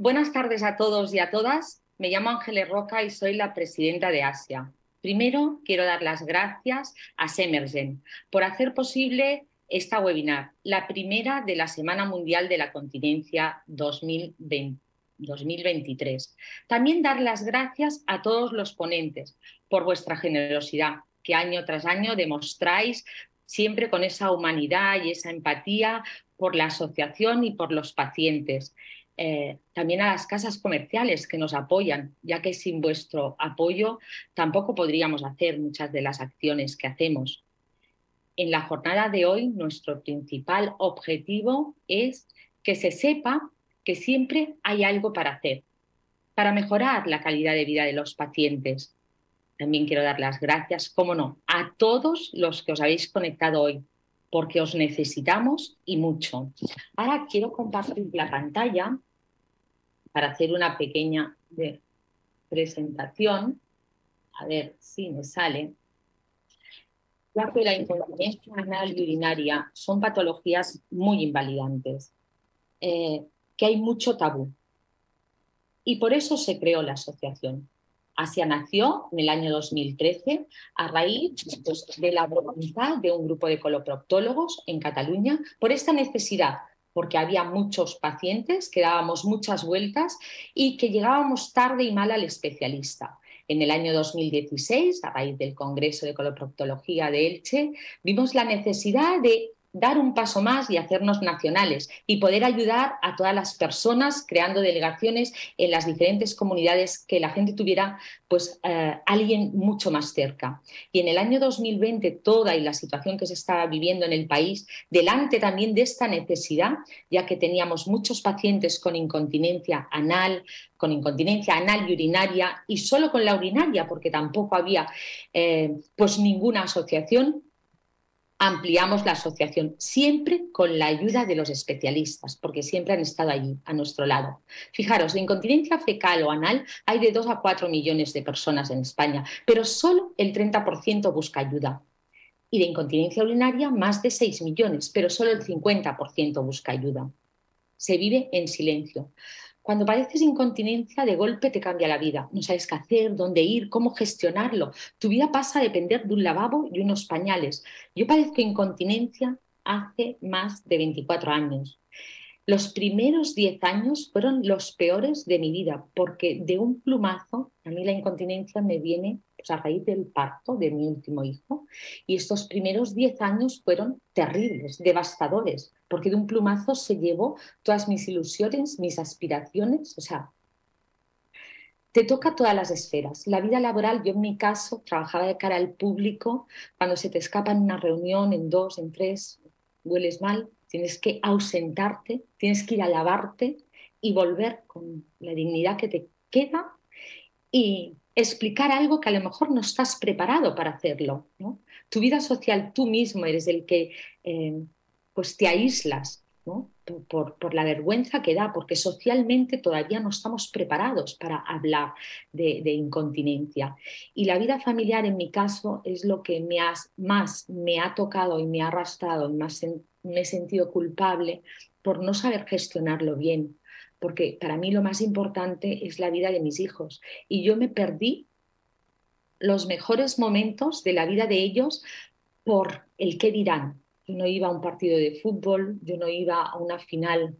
buenas tardes a todos y a todas. Me llamo Ángeles Roca y soy la presidenta de Asia. Primero, quiero dar las gracias a Semergen por hacer posible esta webinar, la primera de la Semana Mundial de la Continencia 2023. También dar las gracias a todos los ponentes por vuestra generosidad, que año tras año demostráis siempre con esa humanidad y esa empatía por la asociación y por los pacientes. Eh, también a las casas comerciales que nos apoyan, ya que sin vuestro apoyo tampoco podríamos hacer muchas de las acciones que hacemos. En la jornada de hoy, nuestro principal objetivo es que se sepa que siempre hay algo para hacer, para mejorar la calidad de vida de los pacientes. También quiero dar las gracias, como no, a todos los que os habéis conectado hoy, porque os necesitamos y mucho. Ahora quiero compartir la pantalla para hacer una pequeña presentación. A ver si me sale. Ya que la incontinencia anal y urinaria son patologías muy invalidantes, eh, que hay mucho tabú. Y por eso se creó la asociación. Asia nació en el año 2013 a raíz pues, de la voluntad de un grupo de coloproctólogos en Cataluña por esta necesidad porque había muchos pacientes que dábamos muchas vueltas y que llegábamos tarde y mal al especialista. En el año 2016, a raíz del Congreso de Coloproctología de Elche, vimos la necesidad de dar un paso más y hacernos nacionales y poder ayudar a todas las personas creando delegaciones en las diferentes comunidades que la gente tuviera pues eh, alguien mucho más cerca. Y en el año 2020 toda y la situación que se estaba viviendo en el país, delante también de esta necesidad, ya que teníamos muchos pacientes con incontinencia anal, con incontinencia anal y urinaria y solo con la urinaria porque tampoco había eh, pues ninguna asociación ampliamos la asociación, siempre con la ayuda de los especialistas, porque siempre han estado allí, a nuestro lado. Fijaros, de incontinencia fecal o anal hay de 2 a 4 millones de personas en España, pero solo el 30% busca ayuda. Y de incontinencia urinaria, más de 6 millones, pero solo el 50% busca ayuda. Se vive en silencio. Cuando padeces incontinencia, de golpe te cambia la vida. No sabes qué hacer, dónde ir, cómo gestionarlo. Tu vida pasa a depender de un lavabo y unos pañales. Yo padezco incontinencia hace más de 24 años. Los primeros 10 años fueron los peores de mi vida, porque de un plumazo, a mí la incontinencia me viene pues, a raíz del parto de mi último hijo, y estos primeros 10 años fueron terribles, devastadores, porque de un plumazo se llevó todas mis ilusiones, mis aspiraciones, o sea, te toca todas las esferas. La vida laboral, yo en mi caso trabajaba de cara al público, cuando se te escapa en una reunión, en dos, en tres, hueles mal, tienes que ausentarte, tienes que ir a lavarte y volver con la dignidad que te queda y explicar algo que a lo mejor no estás preparado para hacerlo. Tu vida social, tú mismo eres el que eh, pues te aíslas por, la vergüenza que da, porque socialmente todavía no estamos preparados para hablar de, incontinencia. Y la vida familiar, en mi caso, es lo que más me ha tocado y me ha arrastrado más en, me he sentido culpable por no saber gestionarlo bien, porque para mí lo más importante es la vida de mis hijos. Y yo me perdí los mejores momentos de la vida de ellos por el qué dirán. Yo no iba a un partido de fútbol, yo no iba a una final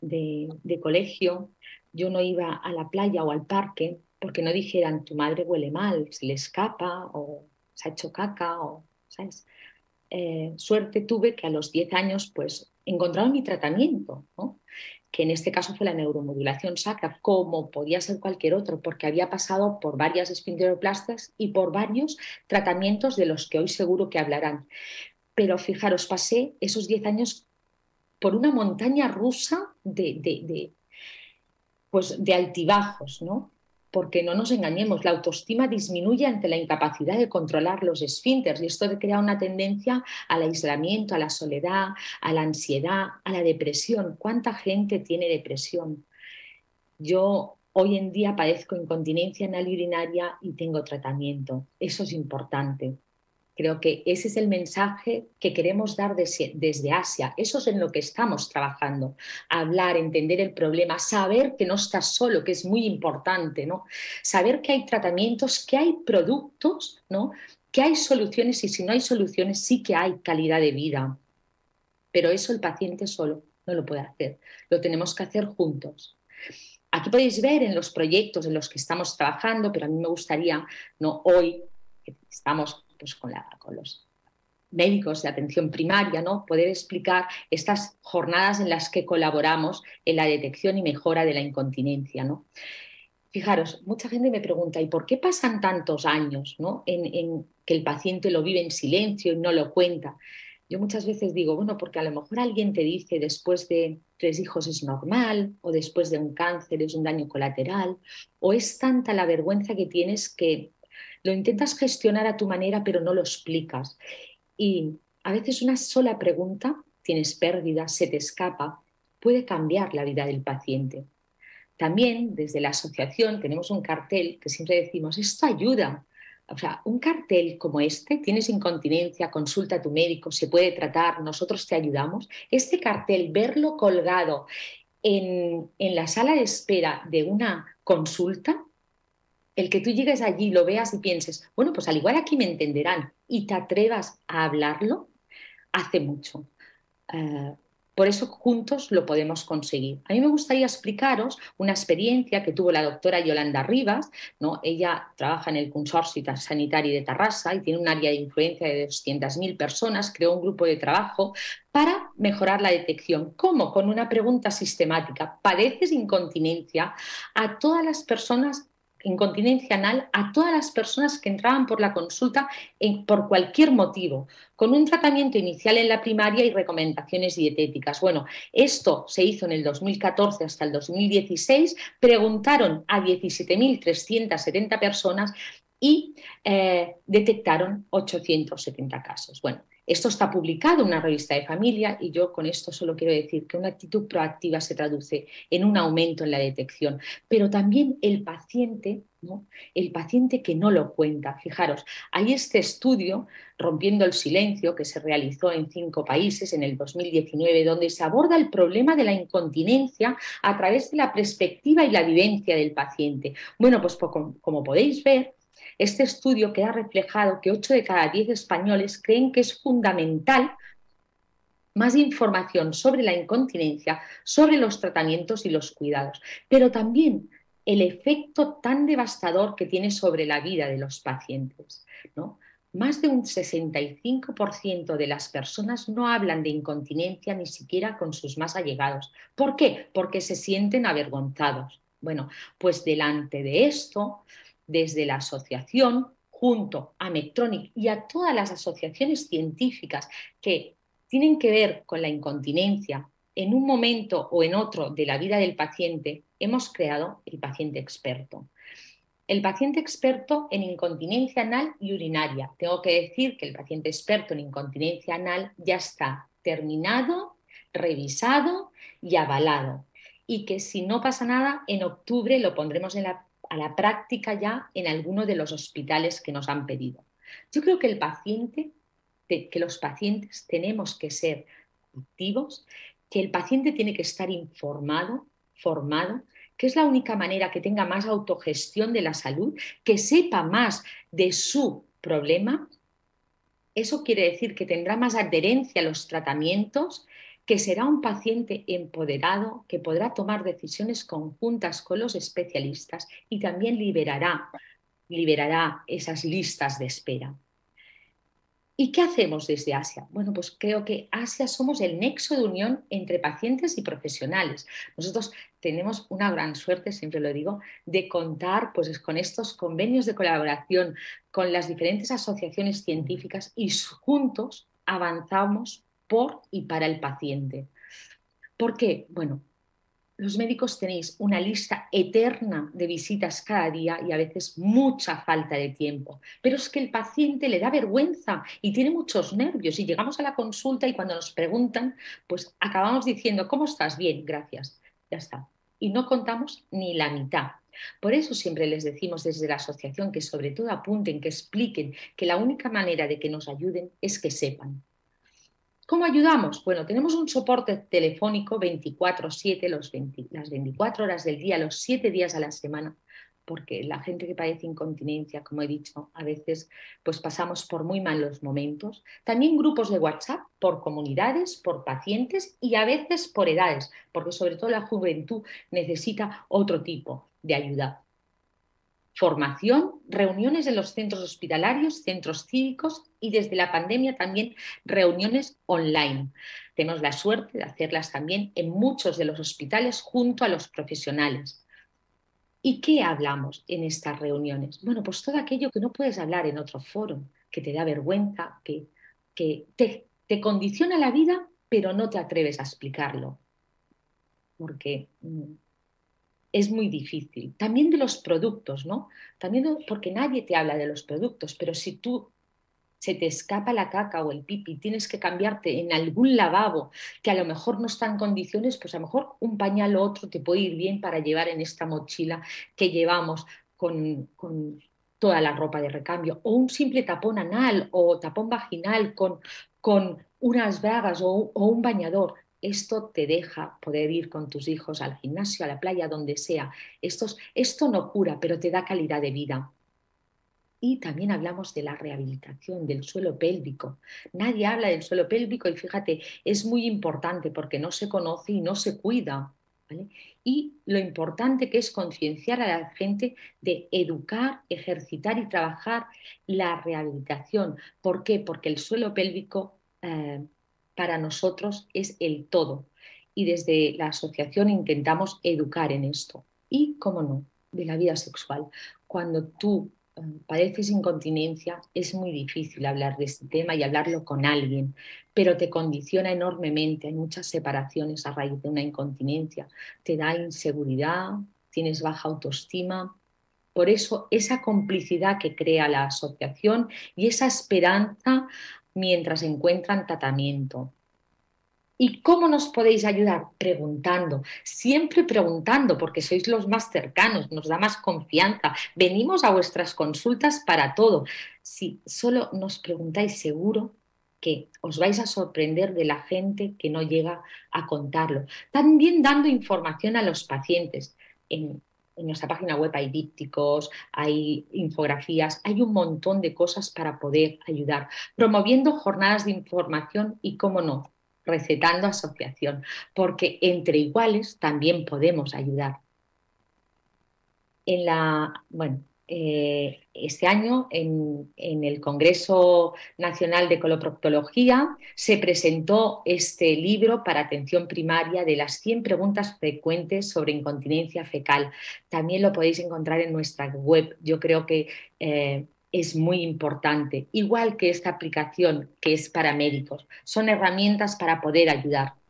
de, de colegio, yo no iba a la playa o al parque porque no dijeran tu madre huele mal, se le escapa o se ha hecho caca o, ¿sabes? Eh, suerte tuve que a los 10 años pues encontraron mi tratamiento, que en este caso fue la neuromodulación sacra, como podía ser cualquier otro, porque había pasado por varias esfinteroplastas y por varios tratamientos de los que hoy seguro que hablarán. Pero fijaros, pasé esos 10 años por una montaña rusa de, pues de altibajos, ¿no? porque no nos engañemos, la autoestima disminuye ante la incapacidad de controlar los esfínteres y esto crea una tendencia al aislamiento, a la soledad, a la ansiedad, a la depresión. ¿Cuánta gente tiene depresión? Yo hoy en día padezco incontinencia anal urinaria y tengo tratamiento. Eso es importante. Creo que ese es el mensaje que queremos dar desde, Asia. Eso es en lo que estamos trabajando. Hablar, entender el problema, saber que no estás solo, que es muy importante, ¿no? Saber que hay tratamientos, que hay productos, ¿no? Que hay soluciones y si no hay soluciones sí que hay calidad de vida. Pero eso el paciente solo no lo puede hacer. Lo tenemos que hacer juntos. Aquí podéis ver en los proyectos en los que estamos trabajando, pero a mí me gustaría, ¿no? hoy estamos pues, con, los médicos de atención primaria, ¿no? poder explicar estas jornadas en las que colaboramos en la detección y mejora de la incontinencia. ¿no? Fijaros, mucha gente me pregunta, ¿y por qué pasan tantos años ¿no? en, que el paciente lo vive en silencio y no lo cuenta? Yo muchas veces digo, bueno, porque a lo mejor alguien te dice después de tres hijos es normal, o después de un cáncer es un daño colateral, o es tanta la vergüenza que tienes que lo intentas gestionar a tu manera, pero no lo explicas. Y a veces una sola pregunta, tienes pérdida, se te escapa, puede cambiar la vida del paciente. También desde la asociación tenemos un cartel que siempre decimos, esto ayuda. O sea, un cartel como este, tienes incontinencia, consulta a tu médico, se puede tratar, nosotros te ayudamos. Este cartel, verlo colgado en, en la sala de espera de una consulta, el que tú llegues allí, lo veas y pienses, bueno, pues al igual aquí me entenderán y te atrevas a hablarlo, hace mucho. Eh, por eso juntos lo podemos conseguir. A mí me gustaría explicaros una experiencia que tuvo la doctora Yolanda Rivas. ¿no? Ella trabaja en el Consorcio Sanitario de Tarrasa y tiene un área de influencia de 200.000 personas. Creó un grupo de trabajo para mejorar la detección. ¿Cómo? Con una pregunta sistemática. ¿Padeces incontinencia? A todas las personas incontinencia anal a todas las personas que entraban por la consulta por cualquier motivo, con un tratamiento inicial en la primaria y recomendaciones dietéticas. Bueno, esto se hizo en el 2014 hasta el 2016, preguntaron a 17.370 personas y eh, detectaron 870 casos. Bueno, esto está publicado en una revista de familia y yo con esto solo quiero decir que una actitud proactiva se traduce en un aumento en la detección, pero también el paciente, ¿no? el paciente que no lo cuenta. Fijaros, hay este estudio, Rompiendo el Silencio, que se realizó en cinco países en el 2019, donde se aborda el problema de la incontinencia a través de la perspectiva y la vivencia del paciente. Bueno, pues como podéis ver, este estudio queda reflejado que 8 de cada 10 españoles creen que es fundamental más información sobre la incontinencia, sobre los tratamientos y los cuidados, pero también el efecto tan devastador que tiene sobre la vida de los pacientes. ¿no? Más de un 65% de las personas no hablan de incontinencia ni siquiera con sus más allegados. ¿Por qué? Porque se sienten avergonzados. Bueno, pues delante de esto, desde la asociación, junto a Medtronic y a todas las asociaciones científicas que tienen que ver con la incontinencia en un momento o en otro de la vida del paciente, hemos creado el paciente experto. El paciente experto en incontinencia anal y urinaria. Tengo que decir que el paciente experto en incontinencia anal ya está terminado, revisado y avalado. Y que si no pasa nada, en octubre lo pondremos en la a la práctica ya en alguno de los hospitales que nos han pedido. Yo creo que el paciente, que los pacientes tenemos que ser activos, que el paciente tiene que estar informado, formado, que es la única manera que tenga más autogestión de la salud, que sepa más de su problema. Eso quiere decir que tendrá más adherencia a los tratamientos que será un paciente empoderado que podrá tomar decisiones conjuntas con los especialistas y también liberará, liberará esas listas de espera. ¿Y qué hacemos desde Asia? Bueno, pues creo que Asia somos el nexo de unión entre pacientes y profesionales. Nosotros tenemos una gran suerte, siempre lo digo, de contar pues, con estos convenios de colaboración con las diferentes asociaciones científicas y juntos avanzamos por y para el paciente. ¿Por qué? Bueno, los médicos tenéis una lista eterna de visitas cada día y a veces mucha falta de tiempo. Pero es que el paciente le da vergüenza y tiene muchos nervios y llegamos a la consulta y cuando nos preguntan, pues acabamos diciendo, ¿cómo estás? Bien, gracias. Ya está. Y no contamos ni la mitad. Por eso siempre les decimos desde la asociación que sobre todo apunten, que expliquen, que la única manera de que nos ayuden es que sepan. ¿Cómo ayudamos? Bueno, tenemos un soporte telefónico 24/7, las 24 horas del día, los 7 días a la semana, porque la gente que padece incontinencia, como he dicho, a veces pues pasamos por muy malos momentos. También grupos de WhatsApp por comunidades, por pacientes y a veces por edades, porque sobre todo la juventud necesita otro tipo de ayuda. Formación, reuniones en los centros hospitalarios, centros cívicos y desde la pandemia también reuniones online. Tenemos la suerte de hacerlas también en muchos de los hospitales junto a los profesionales. ¿Y qué hablamos en estas reuniones? Bueno, pues todo aquello que no puedes hablar en otro foro, que te da vergüenza, que, te, te condiciona la vida, pero no te atreves a explicarlo. Porque mm, es muy difícil. También de los productos, ¿no? También porque nadie te habla de los productos, pero si tú se te escapa la caca o el pipi, tienes que cambiarte en algún lavabo que a lo mejor no está en condiciones, pues a lo mejor un pañal o otro te puede ir bien para llevar en esta mochila que llevamos con, toda la ropa de recambio, o un simple tapón anal o tapón vaginal con, con unas bragas o un bañador. Esto te deja poder ir con tus hijos al gimnasio, a la playa, donde sea. Esto, esto no cura, pero te da calidad de vida. Y también hablamos de la rehabilitación del suelo pélvico. Nadie habla del suelo pélvico y fíjate, es muy importante porque no se conoce y no se cuida. Y lo importante que es concienciar a la gente de educar, ejercitar y trabajar la rehabilitación. ¿Por qué? Porque el suelo pélvico eh, para nosotros es el todo. Y desde la asociación intentamos educar en esto. Y, cómo no, de la vida sexual. Cuando tú padeces incontinencia, es muy difícil hablar de este tema y hablarlo con alguien, pero te condiciona enormemente. Hay muchas separaciones a raíz de una incontinencia. Te da inseguridad, tienes baja autoestima. Por eso esa complicidad que crea la asociación y esa esperanza mientras encuentran tratamiento. ¿Y cómo nos podéis ayudar? Preguntando, siempre preguntando, porque sois los más cercanos, nos da más confianza. Venimos a vuestras consultas para todo. Si solo nos preguntáis, seguro que os vais a sorprender de la gente que no llega a contarlo. También dando información a los pacientes. En, en nuestra página web hay dípticos, hay infografías, hay un montón de cosas para poder ayudar, promoviendo jornadas de información y, cómo no, recetando asociación, porque entre iguales también podemos ayudar. En la, bueno, eh, este año en, el Congreso Nacional de Coloproctología se presentó este libro para atención primaria de las 100 preguntas frecuentes sobre incontinencia fecal. También lo podéis encontrar en nuestra web. Yo creo que eh, es muy importante, igual que esta aplicación que es para médicos. Son herramientas para poder ayudar.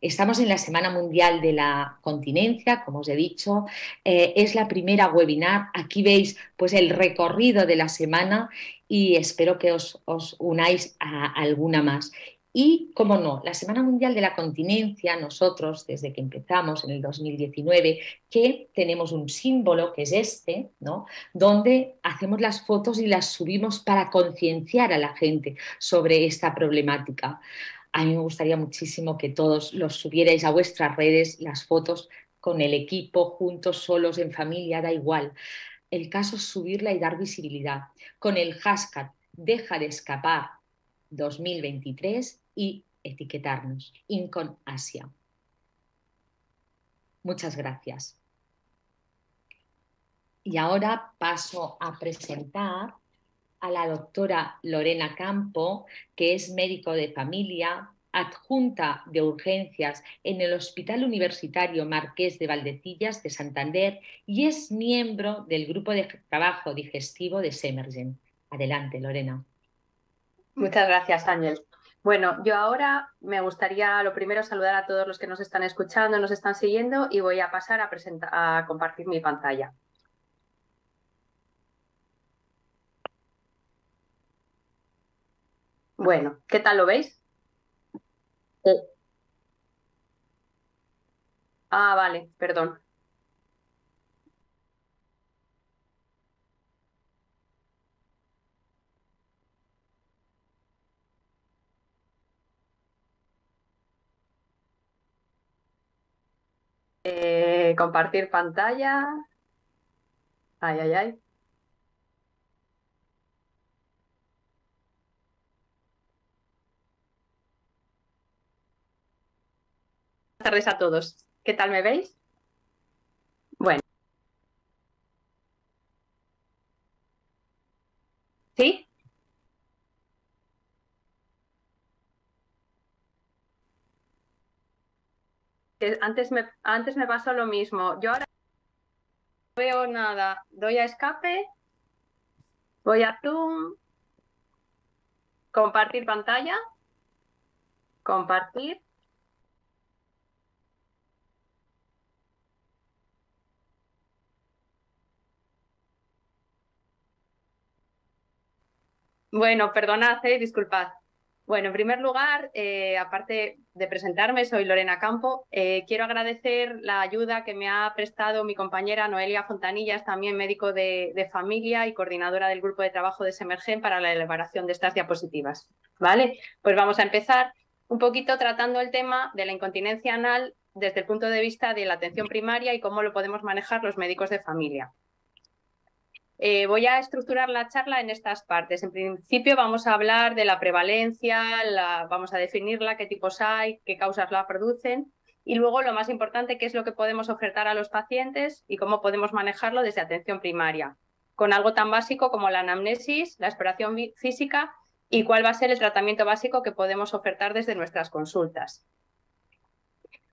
Estamos en la Semana Mundial de la Continencia, como os he dicho. Eh, es la primera webinar. Aquí veis pues, el recorrido de la semana y espero que os, os unáis a alguna más. Y, como no, la Semana Mundial de la Continencia, nosotros, desde que empezamos en el 2019, que tenemos un símbolo que es este, ¿no? Donde hacemos las fotos y las subimos para concienciar a la gente sobre esta problemática. A mí me gustaría muchísimo que todos los subierais a vuestras redes, las fotos con el equipo, juntos, solos, en familia, da igual. El caso es subirla y dar visibilidad. Con el hashtag deja de escapar 2023 y etiquetarnos, Incon Asia. Muchas gracias. Y ahora paso a presentar a la doctora Lorena Campo, que es médico de familia, adjunta de urgencias en el Hospital Universitario Marqués de Valdecillas de Santander y es miembro del grupo de trabajo digestivo de Semergen. Adelante, Lorena. Muchas gracias, Ángel. Bueno, yo ahora me gustaría lo primero saludar a todos los que nos están escuchando, nos están siguiendo y voy a pasar a, a compartir mi pantalla. Bueno, ¿qué tal lo veis? Eh. Ah, vale, perdón. Eh, compartir pantalla. Ay, ay, ay. Tardes a todos. ¿Qué tal me veis? Bueno. ¿Sí? Antes me, antes me pasó lo mismo. Yo ahora no veo nada. Doy a escape. Voy a Zoom. Compartir pantalla. Compartir. Bueno, perdonad, eh, disculpad. Bueno, en primer lugar, eh, aparte de presentarme, soy Lorena Campo. Eh, quiero agradecer la ayuda que me ha prestado mi compañera Noelia Fontanillas, también médico de, familia y coordinadora del grupo de trabajo de Semergen para la elaboración de estas diapositivas. ¿Vale? Pues vamos a empezar un poquito tratando el tema de la incontinencia anal desde el punto de vista de la atención primaria y cómo lo podemos manejar los médicos de familia. Eh, voy a estructurar la charla en estas partes. En principio vamos a hablar de la prevalencia, vamos a definirla, qué tipos hay, qué causas la producen y luego lo más importante, qué es lo que podemos ofertar a los pacientes y cómo podemos manejarlo desde atención primaria, con algo tan básico como la anamnesis, la exploración física y cuál va a ser el tratamiento básico que podemos ofertar desde nuestras consultas.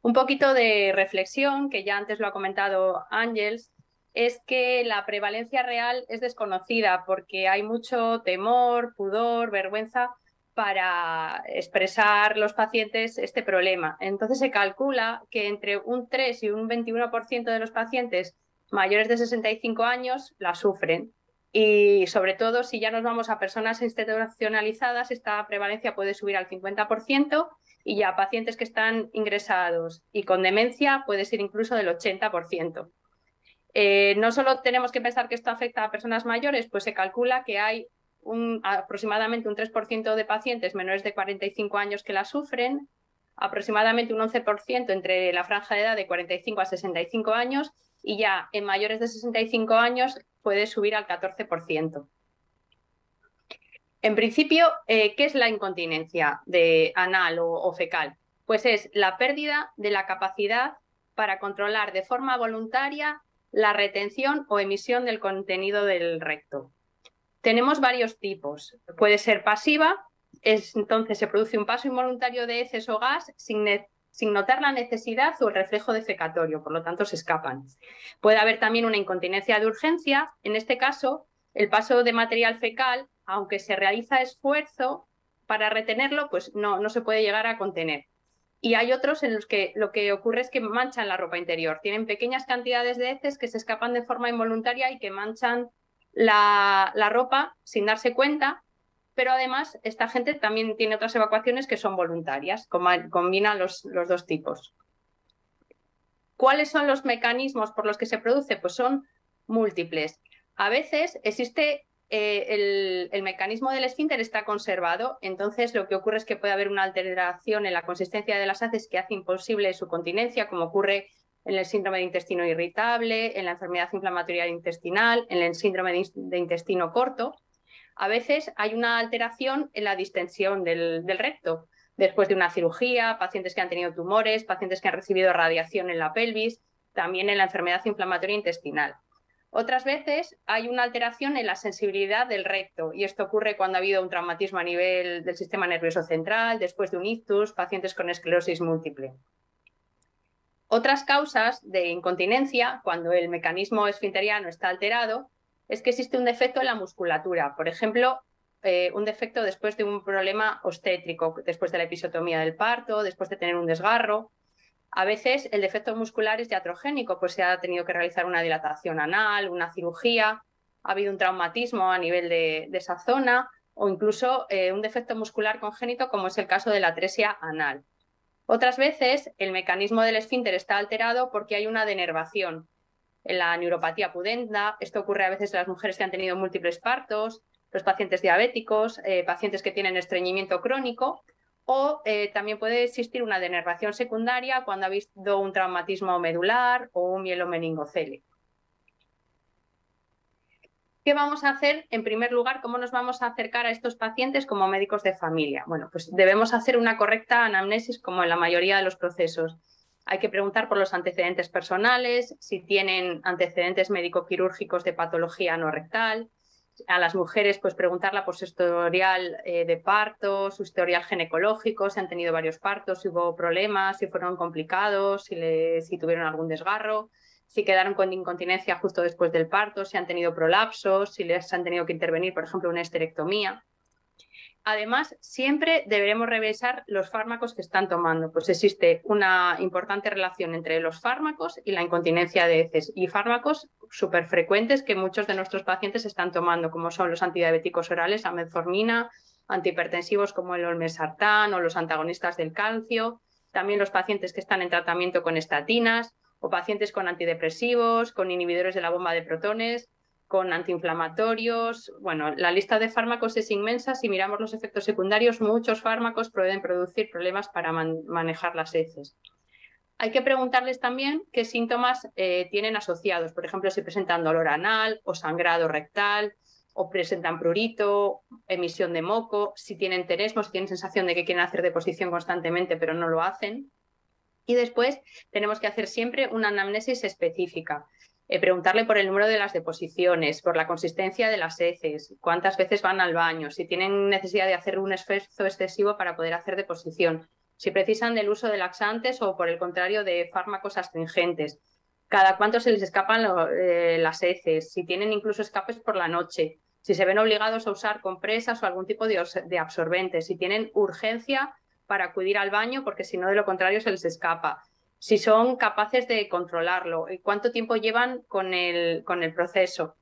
Un poquito de reflexión, que ya antes lo ha comentado Ángels, es que la prevalencia real es desconocida porque hay mucho temor, pudor, vergüenza para expresar los pacientes este problema. Entonces se calcula que entre un 3 y un 21% de los pacientes mayores de 65 años la sufren. Y sobre todo si ya nos vamos a personas institucionalizadas, esta prevalencia puede subir al 50% y ya pacientes que están ingresados y con demencia puede ser incluso del 80%. Eh, no solo tenemos que pensar que esto afecta a personas mayores, pues se calcula que hay aproximadamente un 3% de pacientes menores de 45 años que la sufren, aproximadamente un 11% entre la franja de edad de 45 a 65 años y ya en mayores de 65 años puede subir al 14%. En principio, eh, ¿qué es la incontinencia de anal o fecal? Pues es la pérdida de la capacidad para controlar de forma voluntaria la retención o emisión del contenido del recto. Tenemos varios tipos. Puede ser pasiva, es, entonces se produce un paso involuntario de heces o gas sin, sin notar la necesidad o el reflejo defecatorio, por lo tanto se escapan. Puede haber también una incontinencia de urgencia, en este caso el paso de material fecal, aunque se realiza esfuerzo para retenerlo, pues no, no se puede llegar a contener. Y hay otros en los que lo que ocurre es que manchan la ropa interior. Tienen pequeñas cantidades de heces que se escapan de forma involuntaria y que manchan la, ropa sin darse cuenta. Pero además, esta gente también tiene otras evacuaciones que son voluntarias, combinan los, los dos tipos. ¿Cuáles son los mecanismos por los que se produce? Pues son múltiples. A veces existe eh, el, mecanismo del esfínter está conservado, entonces lo que ocurre es que puede haber una alteración en la consistencia de las heces que hace imposible su continencia, como ocurre en el síndrome de intestino irritable, en la enfermedad inflamatoria intestinal, en el síndrome de, intestino corto. A veces hay una alteración en la distensión del recto, después de una cirugía, pacientes que han tenido tumores, pacientes que han recibido radiación en la pelvis, también en la enfermedad inflamatoria intestinal. Otras veces hay una alteración en la sensibilidad del recto y esto ocurre cuando ha habido un traumatismo a nivel del sistema nervioso central, después de un ictus, pacientes con esclerosis múltiple. Otras causas de incontinencia, cuando el mecanismo esfinteriano está alterado, es que existe un defecto en la musculatura. Por ejemplo, eh, un defecto después de un problema obstétrico, después de la episotomía del parto, después de tener un desgarro, a veces el defecto muscular es diatrogénico, pues se ha tenido que realizar una dilatación anal, una cirugía, ha habido un traumatismo a nivel de, esa zona o incluso eh, un defecto muscular congénito como es el caso de la atresia anal. Otras veces el mecanismo del esfínter está alterado porque hay una denervación. En la neuropatía pudenda, esto ocurre a veces en las mujeres que han tenido múltiples partos, los pacientes diabéticos, eh, pacientes que tienen estreñimiento crónico o eh, también puede existir una denervación secundaria cuando ha habido un traumatismo medular o un mielomeningocele. ¿Qué vamos a hacer? En primer lugar, ¿cómo nos vamos a acercar a estos pacientes como médicos de familia? Bueno, pues debemos hacer una correcta anamnesis como en la mayoría de los procesos. Hay que preguntar por los antecedentes personales, si tienen antecedentes médico-quirúrgicos de patología no rectal, a las mujeres, pues preguntarla por su historial eh, de parto, su historial ginecológico, si han tenido varios partos, si hubo problemas, si fueron complicados, si, si tuvieron algún desgarro, si quedaron con incontinencia justo después del parto, si han tenido prolapsos, si les han tenido que intervenir, por ejemplo, una esterectomía. Además, siempre deberemos revisar los fármacos que están tomando, pues existe una importante relación entre los fármacos y la incontinencia de heces y fármacos súper frecuentes que muchos de nuestros pacientes están tomando, como son los antidiabéticos orales, la metformina, antihipertensivos como el olmesartán o los antagonistas del calcio, también los pacientes que están en tratamiento con estatinas o pacientes con antidepresivos, con inhibidores de la bomba de protones, con antiinflamatorios. Bueno, la lista de fármacos es inmensa. Si miramos los efectos secundarios, muchos fármacos pueden producir problemas para manejar las heces. Hay que preguntarles también qué síntomas eh, tienen asociados. Por ejemplo, si presentan dolor anal o sangrado rectal o presentan prurito, emisión de moco, si tienen tenesmo, si tienen sensación de que quieren hacer deposición constantemente pero no lo hacen. Y después tenemos que hacer siempre una anamnesis específica. Eh, preguntarle por el número de las deposiciones, por la consistencia de las heces, cuántas veces van al baño, si tienen necesidad de hacer un esfuerzo excesivo para poder hacer deposición, si precisan del uso de laxantes o por el contrario de fármacos astringentes, cada cuánto se les escapan eh, las heces, si tienen incluso escapes por la noche, si se ven obligados a usar compresas o algún tipo de, de absorbentes, si tienen urgencia para acudir al baño porque si no de lo contrario se les escapa si son capaces de controlarlo y cuánto tiempo llevan con el, con el proceso.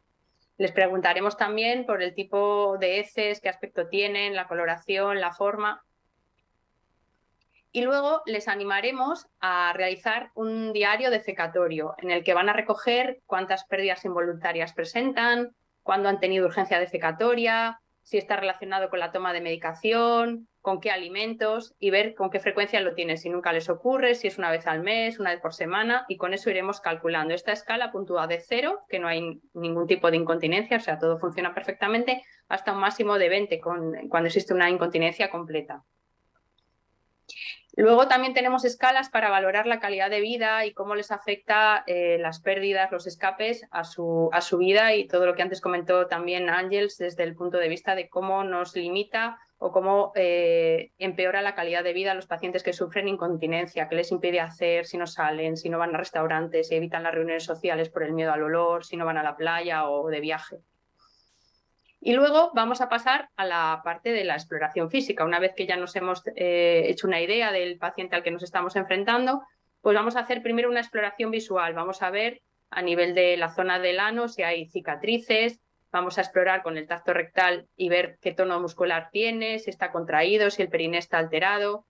Les preguntaremos también por el tipo de heces, qué aspecto tienen, la coloración, la forma. Y luego les animaremos a realizar un diario de fecatorio en el que van a recoger cuántas pérdidas involuntarias presentan, cuándo han tenido urgencia de fecatoria, si está relacionado con la toma de medicación, con qué alimentos y ver con qué frecuencia lo tienen, si nunca les ocurre, si es una vez al mes, una vez por semana y con eso iremos calculando. Esta escala puntúa de cero, que no hay ningún tipo de incontinencia, o sea, todo funciona perfectamente, hasta un máximo de 20 cuando existe una incontinencia completa. Luego también tenemos escalas para valorar la calidad de vida y cómo les afecta eh, las pérdidas, los escapes a su, a su vida y todo lo que antes comentó también Ángels desde el punto de vista de cómo nos limita o cómo eh, empeora la calidad de vida a los pacientes que sufren incontinencia, qué les impide hacer si no salen, si no van a restaurantes, si evitan las reuniones sociales por el miedo al olor, si no van a la playa o de viaje. Y luego vamos a pasar a la parte de la exploración física. Una vez que ya nos hemos eh, hecho una idea del paciente al que nos estamos enfrentando, pues vamos a hacer primero una exploración visual. Vamos a ver a nivel de la zona del ano si hay cicatrices, vamos a explorar con el tacto rectal y ver qué tono muscular tiene, si está contraído, si el periné está alterado.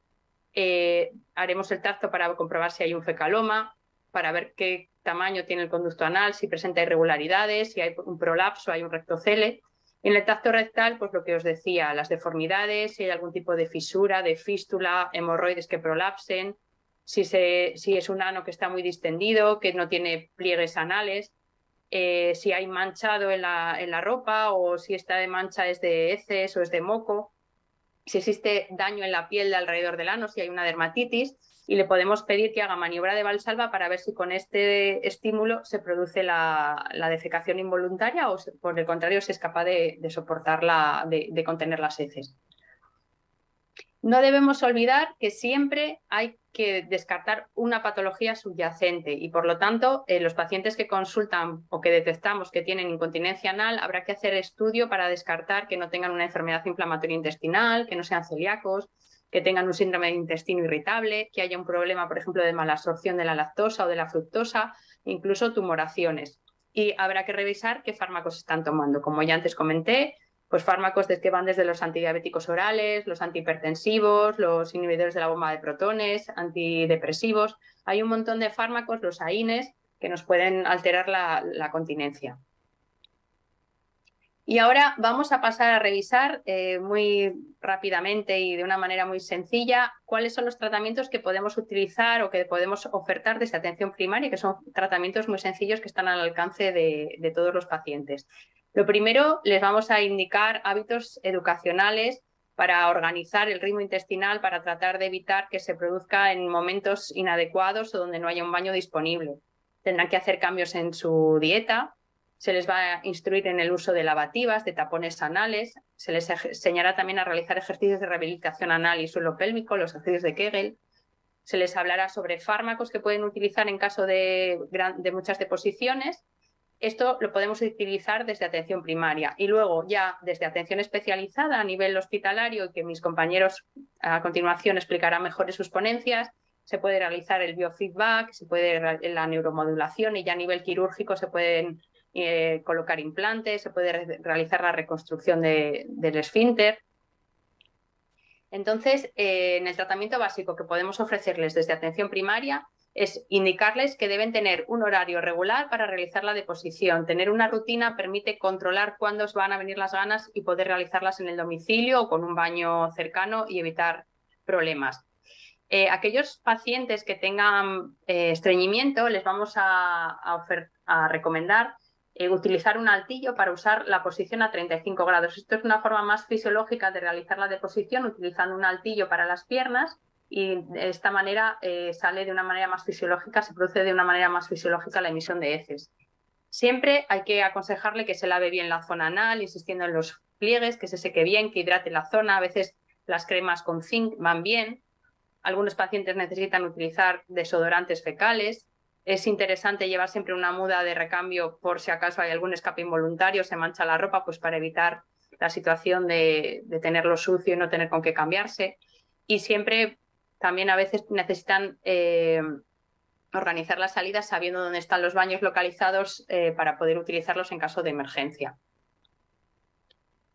Eh, haremos el tacto para comprobar si hay un fecaloma, para ver qué tamaño tiene el conducto anal, si presenta irregularidades, si hay un prolapso, hay un rectocele. En el tacto rectal, pues lo que os decía, las deformidades, si hay algún tipo de fisura, de fístula, hemorroides que prolapsen, si, es un ano que está muy distendido, que no tiene pliegues anales, eh, si hay manchado en la, ropa o si esta de mancha es de heces o es de moco, si existe daño en la piel de alrededor del ano, si hay una dermatitis, y le podemos pedir que haga maniobra de valsalva para ver si con este estímulo se produce la, defecación involuntaria o por el contrario si es capaz de, soportarla, de, de, contener las heces. No debemos olvidar que siempre hay que descartar una patología subyacente y por lo tanto eh, los pacientes que consultan o que detectamos que tienen incontinencia anal habrá que hacer estudio para descartar que no tengan una enfermedad inflamatoria intestinal, que no sean celíacos, que tengan un síndrome de intestino irritable, que haya un problema, por ejemplo, de malabsorción de la lactosa o de la fructosa, incluso tumoraciones. Y habrá que revisar qué fármacos están tomando. Como ya antes comenté, pues fármacos que van desde los antidiabéticos orales, los antihipertensivos, los inhibidores de la bomba de protones, antidepresivos. Hay un montón de fármacos, los AINES, que nos pueden alterar la continencia. Y ahora vamos a pasar a revisar eh, muy rápidamente y de una manera muy sencilla cuáles son los tratamientos que podemos utilizar o que podemos ofertar desde atención primaria, que son tratamientos muy sencillos que están al alcance de, de todos los pacientes. Lo primero, les vamos a indicar hábitos educacionales para organizar el ritmo intestinal, para tratar de evitar que se produzca en momentos inadecuados o donde no haya un baño disponible. Tendrán que hacer cambios en su dieta, se les va a instruir en el uso de lavativas, de tapones anales, se les enseñará también a realizar ejercicios de rehabilitación anal y suelo pélvico, los ejercicios de Kegel. Se les hablará sobre fármacos que pueden utilizar en caso de, de muchas deposiciones. Esto lo podemos utilizar desde atención primaria y luego ya desde atención especializada a nivel hospitalario que mis compañeros a continuación explicarán mejor en sus ponencias, se puede realizar el biofeedback, se puede la neuromodulación y ya a nivel quirúrgico se pueden eh, colocar implantes, se puede realizar la reconstrucción del esfínter. Entonces, eh, en el tratamiento básico que podemos ofrecerles desde atención primaria es indicarles que deben tener un horario regular para realizar la deposición. Tener una rutina permite controlar cuándo van a venir las ganas y poder realizarlas en el domicilio o con un baño cercano y evitar problemas. Eh, aquellos pacientes que tengan estreñimiento les vamos a recomendar eh, utilizar un altillo para usar la posición a 35 grados. Esto es una forma más fisiológica de realizar la deposición utilizando un altillo para las piernas y de esta manera eh, sale de una manera más fisiológica, se produce de una manera más fisiológica la emisión de heces. Siempre hay que aconsejarle que se lave bien la zona anal, insistiendo en los pliegues, que se seque bien, que hidrate la zona. A veces las cremas con zinc van bien. Algunos pacientes necesitan utilizar desodorantes fecales es interesante llevar siempre una muda de recambio por si acaso hay algún escape involuntario, se mancha la ropa, pues para evitar la situación de, tenerlo sucio y no tener con qué cambiarse. Y siempre también a veces necesitan eh, organizar las salidas sabiendo dónde están los baños localizados eh, para poder utilizarlos en caso de emergencia.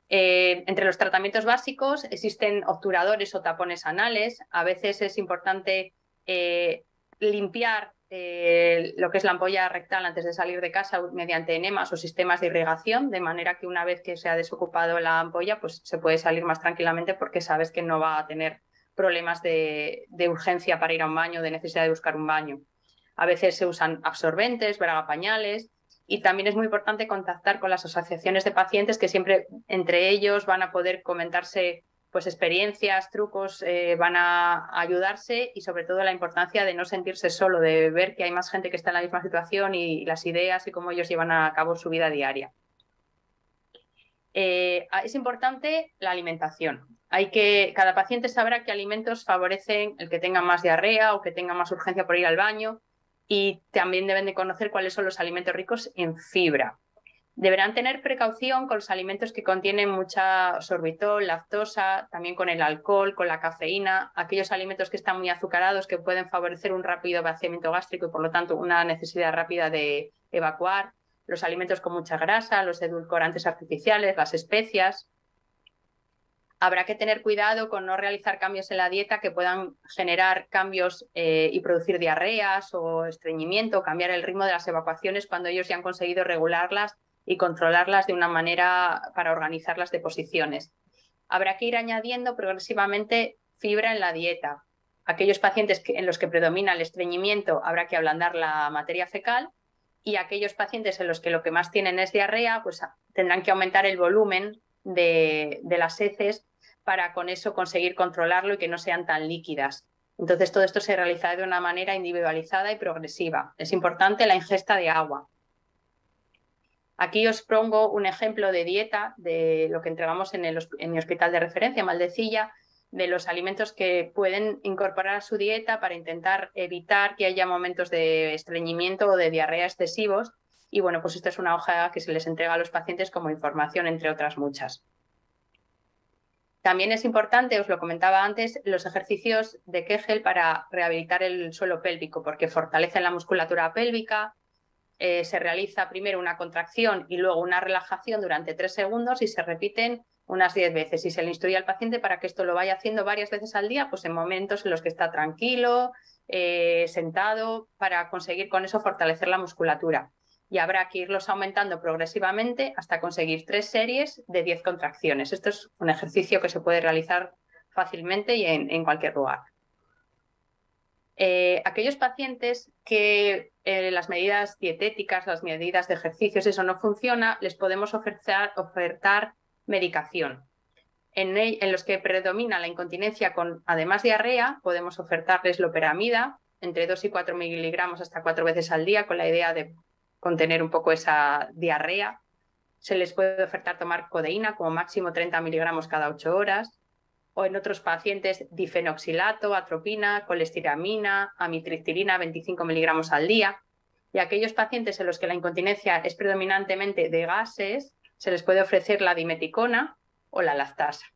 Eh, entre los tratamientos básicos existen obturadores o tapones anales. A veces es importante limpiar eh, lo que es la ampolla rectal antes de salir de casa mediante enemas o sistemas de irrigación, de manera que una vez que se ha desocupado la ampolla, pues se puede salir más tranquilamente porque sabes que no va a tener problemas de, urgencia para ir a un baño, de necesidad de buscar un baño. A veces se usan absorbentes, pañales y también es muy importante contactar con las asociaciones de pacientes que siempre entre ellos van a poder comentarse pues experiencias, trucos eh, van a ayudarse y sobre todo la importancia de no sentirse solo, de ver que hay más gente que está en la misma situación y, las ideas y cómo ellos llevan a cabo su vida diaria. Eh, es importante la alimentación. Hay que, cada paciente sabrá qué alimentos favorecen el que tenga más diarrea o que tenga más urgencia por ir al baño y también deben de conocer cuáles son los alimentos ricos en fibra. Deberán tener precaución con los alimentos que contienen mucha sorbitol, lactosa, también con el alcohol, con la cafeína, aquellos alimentos que están muy azucarados que pueden favorecer un rápido vaciamiento gástrico y por lo tanto una necesidad rápida de evacuar, los alimentos con mucha grasa, los edulcorantes artificiales, las especias. Habrá que tener cuidado con no realizar cambios en la dieta que puedan generar cambios eh, y producir diarreas o estreñimiento, cambiar el ritmo de las evacuaciones cuando ellos ya han conseguido regularlas y controlarlas de una manera para organizar las deposiciones. Habrá que ir añadiendo progresivamente fibra en la dieta. Aquellos pacientes en los que predomina el estreñimiento habrá que ablandar la materia fecal y aquellos pacientes en los que lo que más tienen es diarrea, pues tendrán que aumentar el volumen de, de las heces para con eso conseguir controlarlo y que no sean tan líquidas. Entonces, todo esto se realiza de una manera individualizada y progresiva. Es importante la ingesta de agua. Aquí os pongo un ejemplo de dieta de lo que entregamos en, mi hospital de referencia, Maldecilla, de los alimentos que pueden incorporar a su dieta para intentar evitar que haya momentos de estreñimiento o de diarrea excesivos. Y bueno, pues esta es una hoja que se les entrega a los pacientes como información, entre otras muchas. También es importante, os lo comentaba antes, los ejercicios de Kegel para rehabilitar el suelo pélvico, porque fortalecen la musculatura pélvica, eh, se realiza primero una contracción y luego una relajación durante tres segundos y se repiten unas diez veces. Y se le instruye al paciente para que esto lo vaya haciendo varias veces al día, pues en momentos en los que está tranquilo, eh, sentado, para conseguir con eso fortalecer la musculatura. y habrá que irlos aumentando progresivamente hasta conseguir tres series de 10 contracciones. Esto es un ejercicio que se puede realizar fácilmente y en, cualquier lugar. Eh, aquellos pacientes que eh, las medidas dietéticas, las medidas de ejercicios, eso no funciona, les podemos ofertar, ofertar medicación. En, en, los que predomina la incontinencia con además diarrea, podemos ofertarles loperamida entre 2 y 4 miligramos hasta cuatro veces al día con la idea de contener un poco esa diarrea. Se les puede ofertar tomar codeína como máximo 30 miligramos cada 8 horas. O en otros pacientes difenoxilato, atropina, colestiramina, amitriptilina 25 miligramos al día. Y aquellos pacientes en los que la incontinencia es predominantemente de gases, se les puede ofrecer la dimeticona o la lactasa.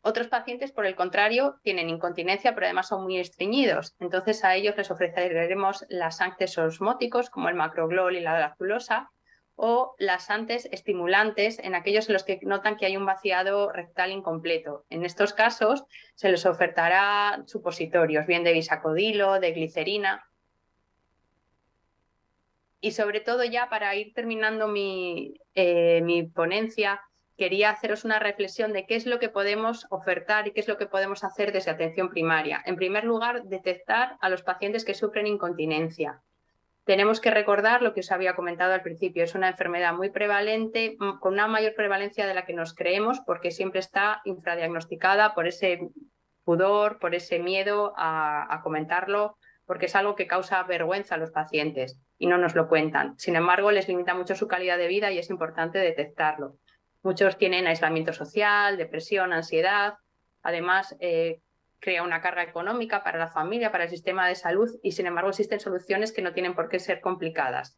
Otros pacientes, por el contrario, tienen incontinencia, pero además son muy estreñidos. Entonces a ellos les ofreceremos laxantes osmóticos como el macroglol y la lactulosa o laxantes estimulantes en aquellos en los que notan que hay un vaciado rectal incompleto. En estos casos se les ofertará supositorios, bien de bisacodilo, de glicerina. Y sobre todo ya para ir terminando mi, eh, mi ponencia, quería haceros una reflexión de qué es lo que podemos ofertar y qué es lo que podemos hacer desde atención primaria. En primer lugar, detectar a los pacientes que sufren incontinencia. Tenemos que recordar lo que os había comentado al principio, es una enfermedad muy prevalente, mm, con una mayor prevalencia de la que nos creemos, porque siempre está infradiagnosticada por ese pudor, por ese miedo a, comentarlo, porque es algo que causa vergüenza a los pacientes y no nos lo cuentan. Sin embargo, les limita mucho su calidad de vida y es importante detectarlo. Muchos tienen aislamiento social, depresión, ansiedad. Además, eh, crea una carga económica para la familia, para el sistema de salud y, sin embargo, existen soluciones que no tienen por qué ser complicadas.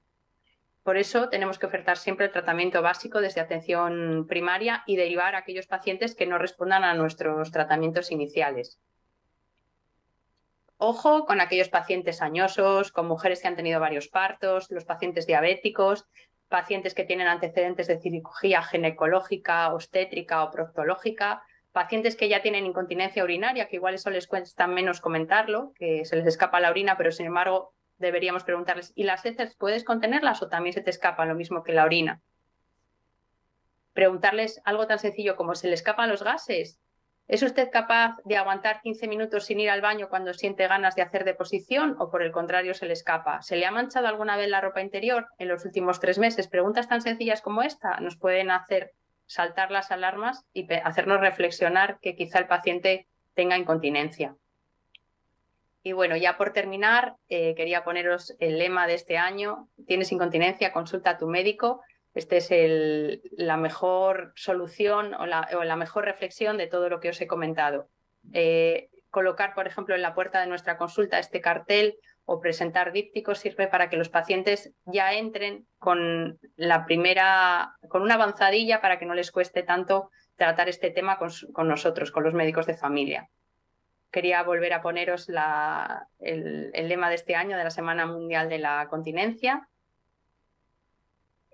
Por eso tenemos que ofertar siempre el tratamiento básico desde atención primaria y derivar a aquellos pacientes que no respondan a nuestros tratamientos iniciales. Ojo con aquellos pacientes añosos, con mujeres que han tenido varios partos, los pacientes diabéticos, pacientes que tienen antecedentes de cirugía ginecológica, obstétrica o proctológica, pacientes que ya tienen incontinencia urinaria, que igual eso les cuesta menos comentarlo, que se les escapa la orina, pero sin embargo deberíamos preguntarles, ¿y las heces puedes contenerlas o también se te escapan lo mismo que la orina? Preguntarles algo tan sencillo como, ¿se le escapan los gases? ¿Es usted capaz de aguantar 15 minutos sin ir al baño cuando siente ganas de hacer deposición o por el contrario se le escapa? ¿Se le ha manchado alguna vez la ropa interior en los últimos tres meses? Preguntas tan sencillas como esta nos pueden hacer saltar las alarmas y hacernos reflexionar que quizá el paciente tenga incontinencia. Y bueno, ya por terminar, eh, quería poneros el lema de este año. Tienes incontinencia, consulta a tu médico esta es la mejor solución o la, mejor reflexión de todo lo que os he comentado. Eh, colocar, por ejemplo, en la puerta de nuestra consulta este cartel o presentar dípticos sirve para que los pacientes ya entren con la primera, con una avanzadilla para que no les cueste tanto tratar este tema con, nosotros, con los médicos de familia. Quería volver a poneros el lema de este año de la Semana Mundial de la Continencia,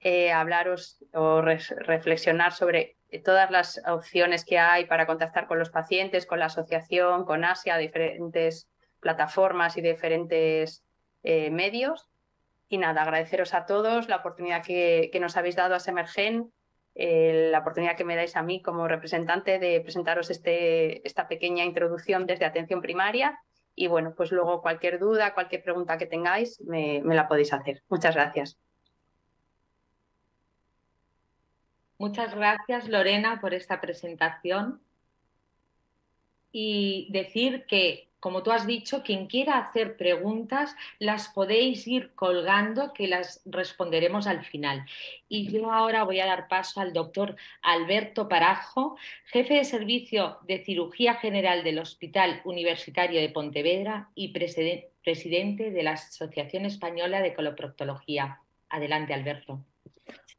eh, hablaros o reflexionar sobre todas las opciones que hay para contactar con los pacientes, con la asociación, con Asia, diferentes plataformas y diferentes eh, medios. Y nada, agradeceros a todos la oportunidad que, nos habéis dado a Semergen, eh, la oportunidad que me dais a mí como representante de presentaros este, esta pequeña introducción desde atención primaria. Y bueno, pues luego cualquier duda, cualquier pregunta que tengáis, me la podéis hacer. Muchas gracias. Muchas gracias, Lorena, por esta presentación. Y decir que, como tú has dicho, quien quiera hacer preguntas, las podéis ir colgando, que las responderemos al final. Y yo ahora voy a dar paso al doctor Alberto Parajo, jefe de servicio de cirugía general del Hospital Universitario de Pontevedra y presidente de la Asociación Española de Coloproctología. Adelante, Alberto.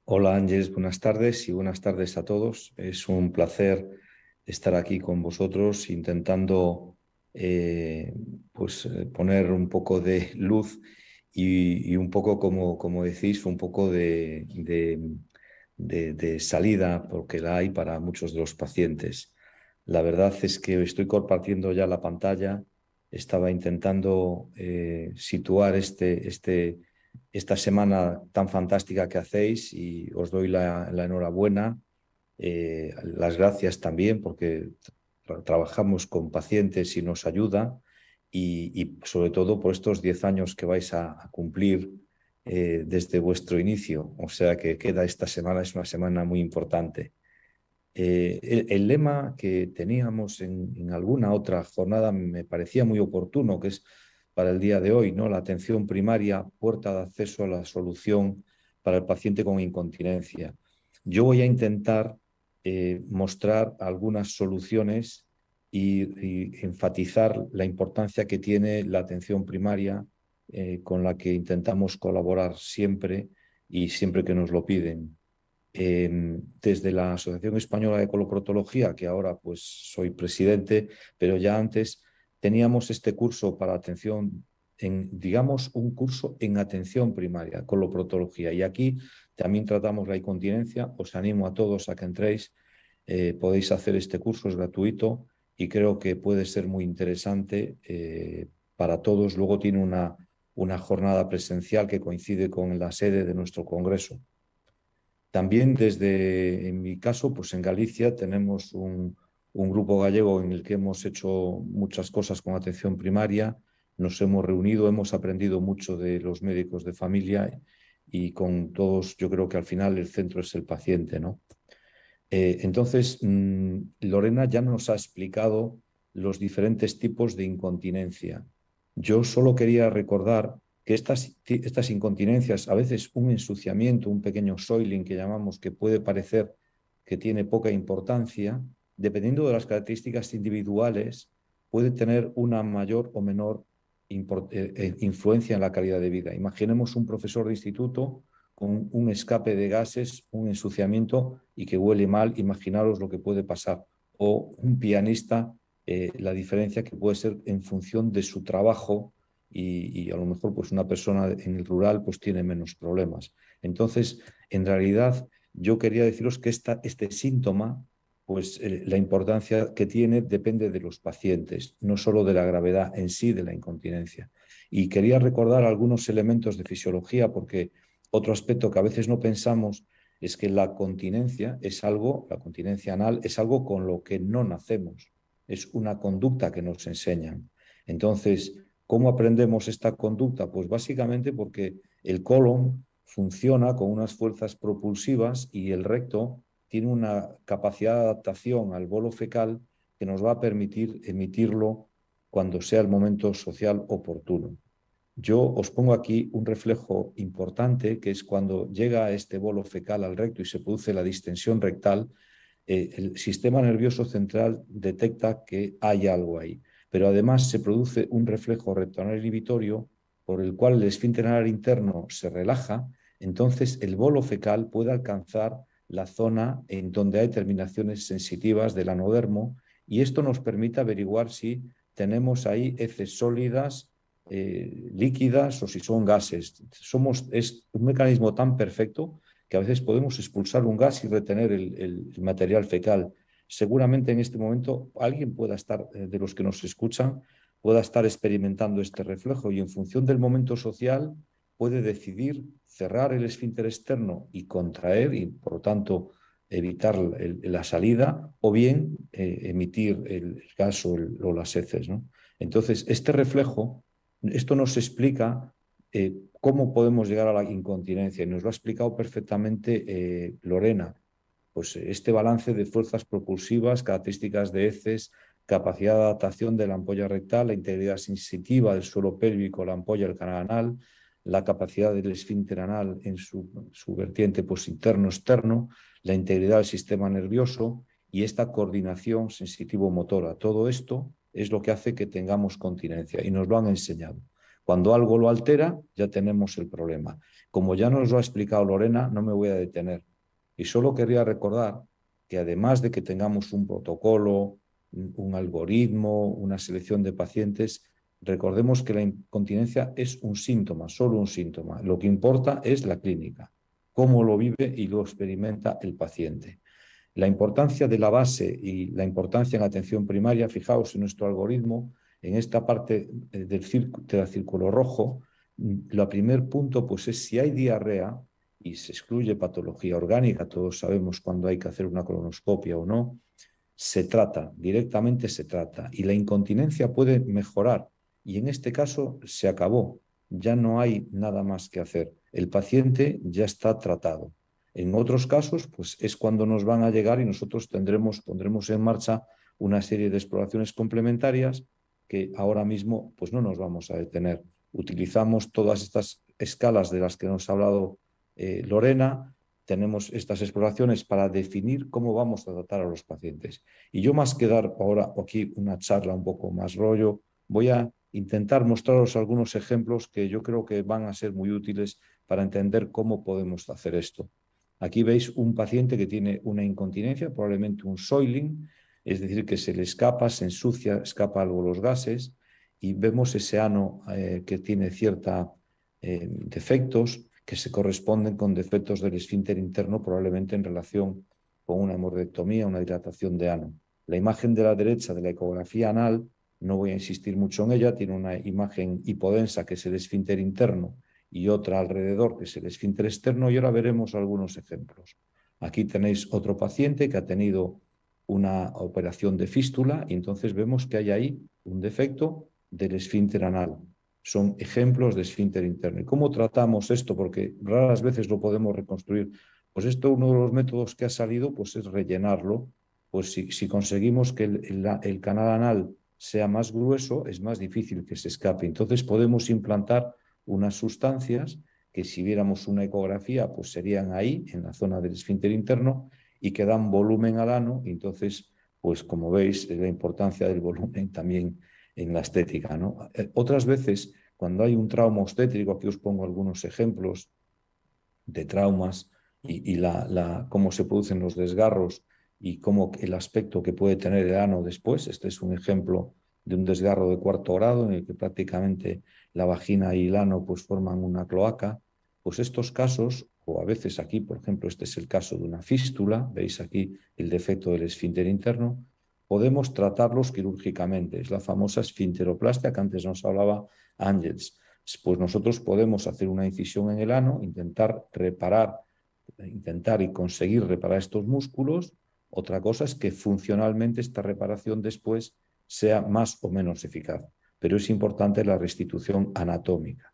Hola Ángeles, buenas tardes y buenas tardes a todos. Es un placer estar aquí con vosotros intentando eh, pues, eh, poner un poco de luz y, un poco, como, como, decís, un poco de, de, salida, porque la hay para muchos de los pacientes. La verdad es que estoy compartiendo ya la pantalla, estaba intentando eh, situar este, este, esta semana tan fantástica que hacéis y os doy la, enhorabuena, eh, las gracias también porque trabajamos con pacientes y nos ayuda y, sobre todo por estos 10 años que vais a, cumplir eh, desde vuestro inicio. O sea que queda esta semana, es una semana muy importante. Eh, el, lema que teníamos en, alguna otra jornada me parecía muy oportuno, que es para el día de hoy, ¿no? La atención primaria, puerta de acceso a la solución para el paciente con incontinencia. Yo voy a intentar eh, mostrar algunas soluciones y, enfatizar la importancia que tiene la atención primaria eh, con la que intentamos colaborar siempre y siempre que nos lo piden. Em, desde la Asociación Española de Coloprotología, que ahora pues soy presidente, pero ya antes teníamos este curso para atención, digamos, un curso en atención primaria, coloprotología. Y aquí también tratamos la incontinencia. Os animo a todos a que entréis. Eh, podéis hacer este curso, es gratuito y creo que puede ser muy interesante eh, para todos. Luego tiene una, una jornada presencial que coincide con la sede de nuestro congreso. También desde, en mi caso, pues en Galicia tenemos un, grupo gallego en el que hemos hecho muchas cosas con atención primaria, nos hemos reunido, hemos aprendido mucho de los médicos de familia y con todos yo creo que al final el centro es el paciente, ¿no? Eh, entonces, mm, Lorena ya nos ha explicado los diferentes tipos de incontinencia. Yo solo quería recordar que estas, estas incontinencias, a veces un ensuciamiento, un pequeño soiling que llamamos, que puede parecer que tiene poca importancia, dependiendo de las características individuales, puede tener una mayor o menor eh, eh, influencia en la calidad de vida. Imaginemos un profesor de instituto con un escape de gases, un ensuciamiento y que huele mal, imaginaros lo que puede pasar. O un pianista, eh, la diferencia que puede ser en función de su trabajo y, a lo mejor pues una persona en el rural pues tiene menos problemas. Entonces, en realidad, yo quería deciros que esta, este síntoma, pues eh, la importancia que tiene depende de los pacientes, no solo de la gravedad en sí de la incontinencia. Y quería recordar algunos elementos de fisiología porque otro aspecto que a veces no pensamos es que la continencia es algo, la continencia anal es algo con lo que no nacemos, es una conducta que nos enseñan. Entonces, ¿Cómo aprendemos esta conducta? Pues básicamente porque el colon funciona con unas fuerzas propulsivas y el recto tiene una capacidad de adaptación al bolo fecal que nos va a permitir emitirlo cuando sea el momento social oportuno. Yo os pongo aquí un reflejo importante que es cuando llega este bolo fecal al recto y se produce la distensión rectal, eh, el sistema nervioso central detecta que hay algo ahí pero además se produce un reflejo rectoanal inhibitorio por el cual el esfínter anal interno se relaja, entonces el bolo fecal puede alcanzar la zona en donde hay terminaciones sensitivas del anodermo y esto nos permite averiguar si tenemos ahí heces sólidas, eh, líquidas o si son gases. Somos, es un mecanismo tan perfecto que a veces podemos expulsar un gas y retener el material fecal seguramente en este momento alguien pueda estar, eh, de los que nos escuchan, pueda estar experimentando este reflejo y en función del momento social puede decidir cerrar el esfínter externo y contraer y por lo tanto evitar la salida o bien eh, emitir el, gas o, las heces. ¿no? Entonces, este reflejo, esto nos explica eh, cómo podemos llegar a la incontinencia y nos lo ha explicado perfectamente Lorena pues este balance de fuerzas propulsivas, características de heces, capacidad de adaptación de la ampolla rectal, la integridad sensitiva del suelo pélvico, la ampolla del canal anal, la capacidad del esfínter anal en su, vertiente pues, interno-externo, la integridad del sistema nervioso y esta coordinación sensitivo-motora. Todo esto es lo que hace que tengamos continencia y nos lo han enseñado. Cuando algo lo altera, ya tenemos el problema. Como ya nos lo ha explicado Lorena, no me voy a detener. Y solo quería recordar que además de que tengamos un protocolo, un algoritmo, una selección de pacientes, recordemos que la incontinencia es un síntoma, solo un síntoma. Lo que importa es la clínica, cómo lo vive y lo experimenta el paciente. La importancia de la base y la importancia en atención primaria, fijaos en nuestro algoritmo, en esta parte del círculo, del círculo rojo, Lo primer punto pues es si hay diarrea y se excluye patología orgánica, todos sabemos cuándo hay que hacer una colonoscopia o no, se trata, directamente se trata. Y la incontinencia puede mejorar. Y en este caso se acabó. Ya no hay nada más que hacer. El paciente ya está tratado. En otros casos, pues es cuando nos van a llegar y nosotros tendremos, pondremos en marcha una serie de exploraciones complementarias que ahora mismo pues no nos vamos a detener. Utilizamos todas estas escalas de las que nos ha hablado eh, Lorena, tenemos estas exploraciones para definir cómo vamos a tratar a los pacientes. Y yo más que dar ahora aquí una charla un poco más rollo, voy a intentar mostraros algunos ejemplos que yo creo que van a ser muy útiles para entender cómo podemos hacer esto. Aquí veis un paciente que tiene una incontinencia, probablemente un soiling, es decir, que se le escapa, se ensucia, escapa algo los gases y vemos ese ano eh, que tiene ciertos eh, defectos que se corresponden con defectos del esfínter interno, probablemente en relación con una hemorrectomía, una dilatación de ano. La imagen de la derecha de la ecografía anal, no voy a insistir mucho en ella, tiene una imagen hipodensa que es el esfínter interno y otra alrededor que es el esfínter externo y ahora veremos algunos ejemplos. Aquí tenéis otro paciente que ha tenido una operación de fístula y entonces vemos que hay ahí un defecto del esfínter anal son ejemplos de esfínter interno. ¿Y cómo tratamos esto? Porque raras veces lo podemos reconstruir. Pues esto, uno de los métodos que ha salido, pues es rellenarlo. Pues si, si conseguimos que el, el, canal anal sea más grueso, es más difícil que se escape. Entonces podemos implantar unas sustancias que si viéramos una ecografía, pues serían ahí, en la zona del esfínter interno, y que dan volumen al ano. Entonces, pues como veis, la importancia del volumen también en la estética. ¿no? Eh, otras veces, cuando hay un trauma obstétrico, aquí os pongo algunos ejemplos de traumas y, la, la, cómo se producen los desgarros y cómo el aspecto que puede tener el ano después. Este es un ejemplo de un desgarro de cuarto grado en el que prácticamente la vagina y el ano pues forman una cloaca. Pues estos casos, o a veces aquí, por ejemplo, este es el caso de una fístula, veis aquí el defecto del esfínter interno, podemos tratarlos quirúrgicamente. Es la famosa esfinteroplastia que antes nos hablaba Ángels. Pues nosotros podemos hacer una incisión en el ano, intentar reparar, intentar y conseguir reparar estos músculos. Otra cosa es que funcionalmente esta reparación después sea más o menos eficaz. Pero es importante la restitución anatómica.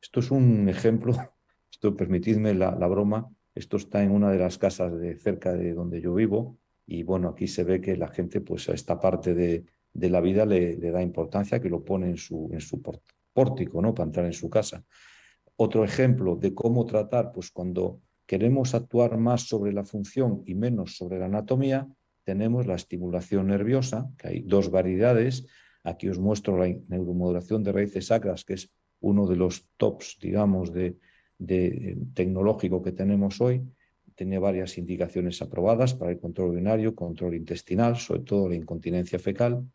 Esto es un ejemplo, esto permitidme la, broma, esto está en una de las casas de cerca de donde yo vivo, y bueno, aquí se ve que la gente pues a esta parte de, de la vida le, le, da importancia, que lo pone en su, en su pórtico, ¿no? Para entrar en su casa. Otro ejemplo de cómo tratar, pues cuando queremos actuar más sobre la función y menos sobre la anatomía, tenemos la estimulación nerviosa, que hay dos variedades. Aquí os muestro la neuromodulación de raíces sacras, que es uno de los tops, digamos, de, de eh, tecnológico que tenemos hoy tiene varias indicaciones aprobadas para el control urinario, control intestinal, sobre todo la incontinencia fecal.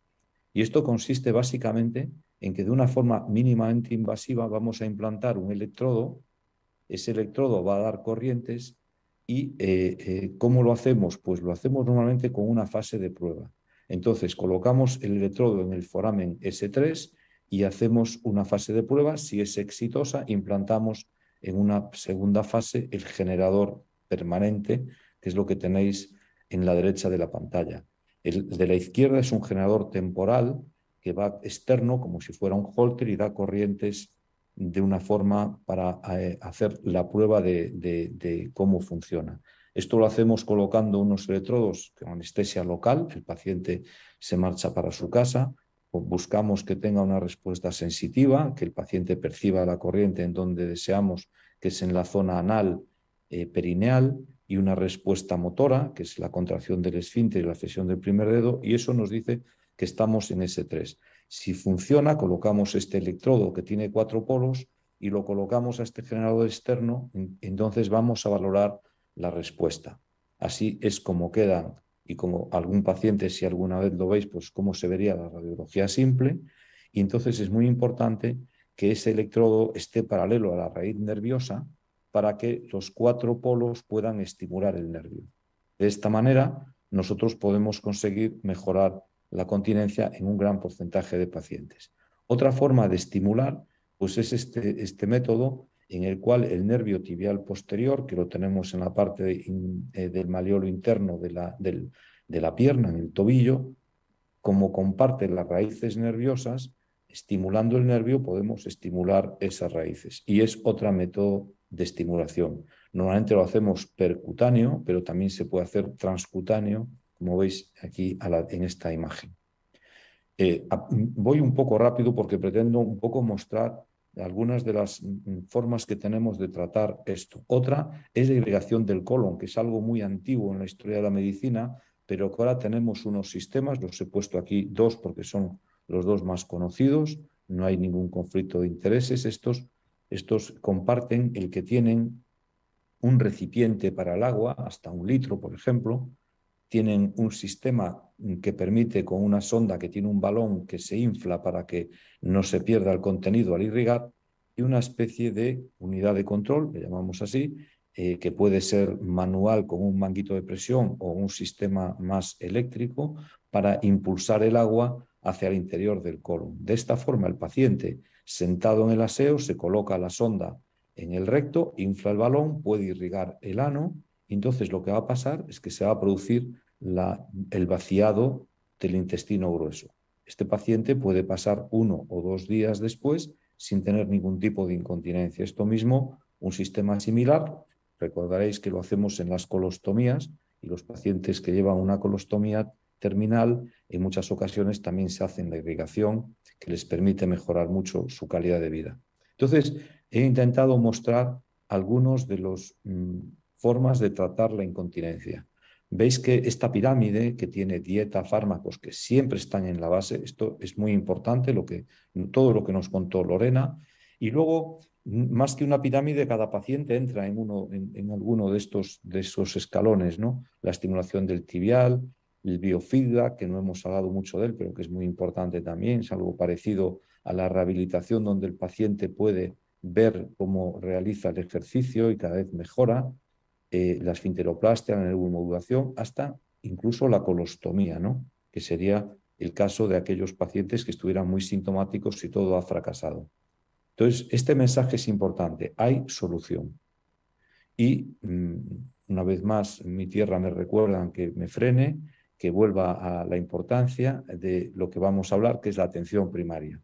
Y esto consiste básicamente en que de una forma mínimamente invasiva vamos a implantar un electrodo. Ese electrodo va a dar corrientes y eh, eh, ¿cómo lo hacemos? Pues lo hacemos normalmente con una fase de prueba. Entonces colocamos el electrodo en el foramen S3 y hacemos una fase de prueba. Si es exitosa, implantamos en una segunda fase el generador permanente, que es lo que tenéis en la derecha de la pantalla. El de la izquierda es un generador temporal que va externo como si fuera un holter y da corrientes de una forma para eh, hacer la prueba de, cómo funciona. Esto lo hacemos colocando unos electrodos con anestesia local, el paciente se marcha para su casa, buscamos que tenga una respuesta sensitiva, que el paciente perciba la corriente en donde deseamos, que es en la zona anal eh, perineal y una respuesta motora, que es la contracción del esfínter y la flexión del primer dedo, y eso nos dice que estamos en S3. Si funciona, colocamos este electrodo que tiene cuatro polos y lo colocamos a este generador externo, entonces vamos a valorar la respuesta. Así es como quedan, y como algún paciente, si alguna vez lo veis, pues cómo se vería la radiología simple, y entonces es muy importante que ese electrodo esté paralelo a la raíz nerviosa, para que los cuatro polos puedan estimular el nervio. De esta manera, nosotros podemos conseguir mejorar la continencia en un gran porcentaje de pacientes. Otra forma de estimular pues es este, este método en el cual el nervio tibial posterior, que lo tenemos en la parte eh, del maleolo interno de la, de la pierna, en el tobillo, como comparte las raíces nerviosas, estimulando el nervio podemos estimular esas raíces. Y es otro método de estimulación. Normalmente lo hacemos percutáneo, pero también se puede hacer transcutáneo, como veis aquí en esta imagen. Eh, voy un poco rápido porque pretendo un poco mostrar algunas de las mm, formas que tenemos de tratar esto. Otra es la irrigación del colon, que es algo muy antiguo en la historia de la medicina, pero que ahora tenemos unos sistemas, los he puesto aquí dos porque son los dos más conocidos, no hay ningún conflicto de intereses. Estos, estos comparten el que tienen un recipiente para el agua, hasta un litro, por ejemplo, tienen un sistema que permite con una sonda que tiene un balón que se infla para que no se pierda el contenido al irrigar y una especie de unidad de control, le llamamos así, eh, que puede ser manual con un manguito de presión o un sistema más eléctrico para impulsar el agua hacia el interior del colon. De esta forma, el paciente sentado en el aseo se coloca la sonda en el recto, infla el balón, puede irrigar el ano entonces lo que va a pasar es que se va a producir el vaciado del intestino grueso. Este paciente puede pasar uno o dos días después sin tener ningún tipo de incontinencia. Esto mismo, un sistema similar, recordaréis que lo hacemos en las colostomías y los pacientes que llevan una colostomía terminal en muchas ocasiones también se hacen la irrigación que les permite mejorar mucho su calidad de vida. Entonces, he intentado mostrar algunos de los mm, formas de tratar la incontinencia. Veis que esta pirámide que tiene dieta, fármacos, que siempre están en la base, esto es muy importante, lo que, todo lo que nos contó Lorena. Y luego, más que una pirámide, cada paciente entra en, uno, en, alguno de estos de esos escalones, ¿no? La estimulación del tibial, el biofeedback, que no hemos hablado mucho de él, pero que es muy importante también, es algo parecido a la rehabilitación donde el paciente puede ver cómo realiza el ejercicio y cada vez mejora eh, la esfinteroplastia, la neuromodulación, hasta incluso la colostomía, ¿no? que sería el caso de aquellos pacientes que estuvieran muy sintomáticos y todo ha fracasado. Entonces, este mensaje es importante, hay solución. Y mm, una vez más, mi tierra me recuerdan que me frene, que vuelva a la importancia de lo que vamos a hablar, que es la atención primaria.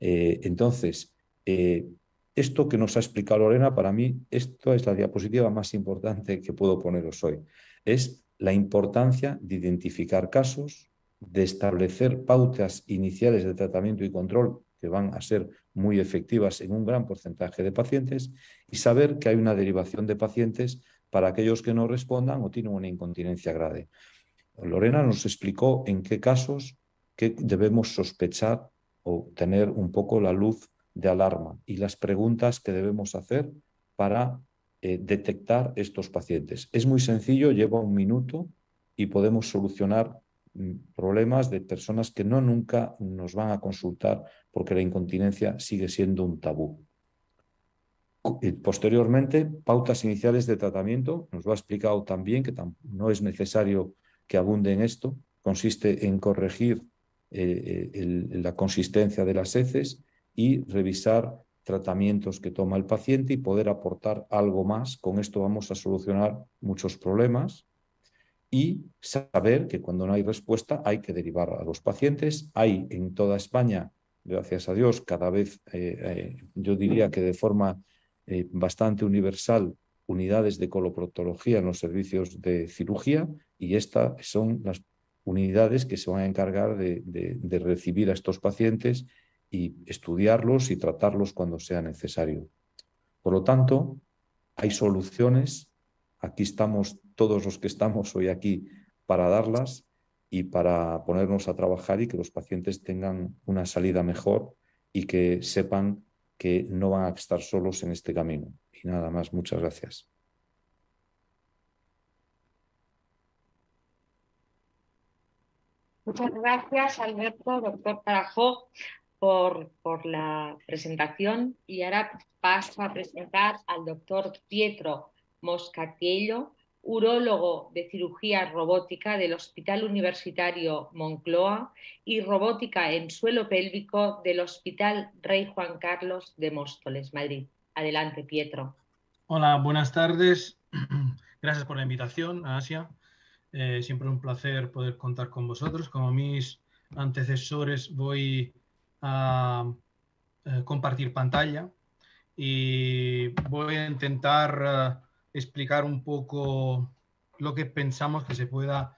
Eh, entonces, eh, esto que nos ha explicado Lorena, para mí, esto es la diapositiva más importante que puedo poneros hoy. Es la importancia de identificar casos, de establecer pautas iniciales de tratamiento y control que van a ser muy efectivas en un gran porcentaje de pacientes y saber que hay una derivación de pacientes para aquellos que no respondan o tienen una incontinencia grave. Lorena nos explicó en qué casos que debemos sospechar o tener un poco la luz de alarma y las preguntas que debemos hacer para eh, detectar estos pacientes. Es muy sencillo, lleva un minuto y podemos solucionar mm, problemas de personas que no nunca nos van a consultar porque la incontinencia sigue siendo un tabú. Posteriormente, pautas iniciales de tratamiento. Nos lo ha explicado también que no es necesario que abunde en esto. Consiste en corregir eh, eh, la consistencia de las heces y revisar tratamientos que toma el paciente y poder aportar algo más. Con esto vamos a solucionar muchos problemas y saber que cuando no hay respuesta hay que derivar a los pacientes. Hay en toda España, gracias a Dios, cada vez, eh, eh, yo diría que de forma eh, bastante universal, unidades de coloproctología en los servicios de cirugía y estas son las unidades que se van a encargar de recibir a estos pacientes y estudiarlos y tratarlos cuando sea necesario. Por lo tanto, hay soluciones. Aquí estamos todos los que estamos hoy aquí para darlas y para ponernos a trabajar y que los pacientes tengan una salida mejor y que sepan que no van a estar solos en este camino. Y nada más, muchas gracias. Muchas gracias, Alberto, doctor Carajó por, la presentación y ahora paso a presentar al doctor Pietro Moscatiello, urólogo de cirugía robótica del Hospital Universitario Moncloa y robótica en suelo pélvico del Hospital Rey Juan Carlos de Móstoles, Madrid. Adelante, Pietro. Hola, buenas tardes. Gracias por la invitación Asia. Eh, siempre un placer poder contar con vosotros. Como mis antecesores voy a eh, compartir pantalla y voy a intentar eh, explicar un poco lo que pensamos que se pueda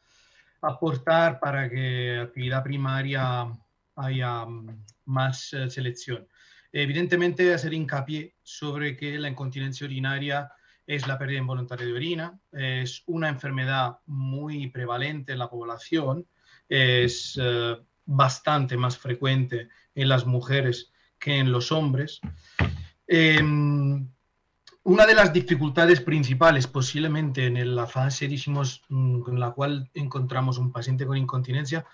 aportar para que actividad primaria haya mm, más eh, selección. Evidentemente, hacer hincapié sobre que la incontinencia urinaria es la pérdida involuntaria de orina, es una enfermedad muy prevalente en la población, es eh, bastante más frecuente en las mujeres que en los hombres. Em, una de las dificultades principales posiblemente en la fase, dijimos, mm, con la cual encontramos un paciente con incontinencia,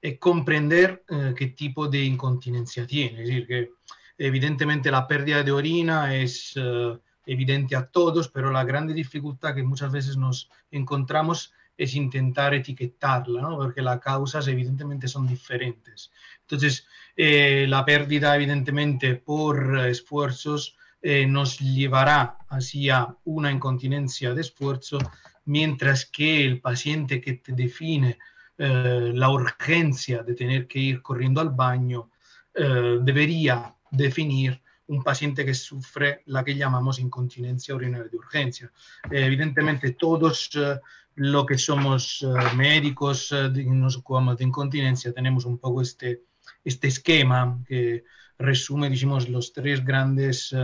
es comprender eh, qué tipo de incontinencia tiene. Es decir, que evidentemente la pérdida de orina es eh, evidente a todos, pero la grande dificultad que muchas veces nos encontramos es intentar etiquetarla, ¿no? porque las causas evidentemente son diferentes. Entonces, eh, la pérdida evidentemente por esfuerzos eh, nos llevará hacia una incontinencia de esfuerzo, mientras que el paciente que te define eh, la urgencia de tener que ir corriendo al baño eh, debería definir un paciente que sufre la que llamamos incontinencia urinaria de urgencia. evidentemente, todos los que somos médicos y nos ocupamos de incontinencia tenemos un poco este, este esquema que resume, digamos, los tres grandes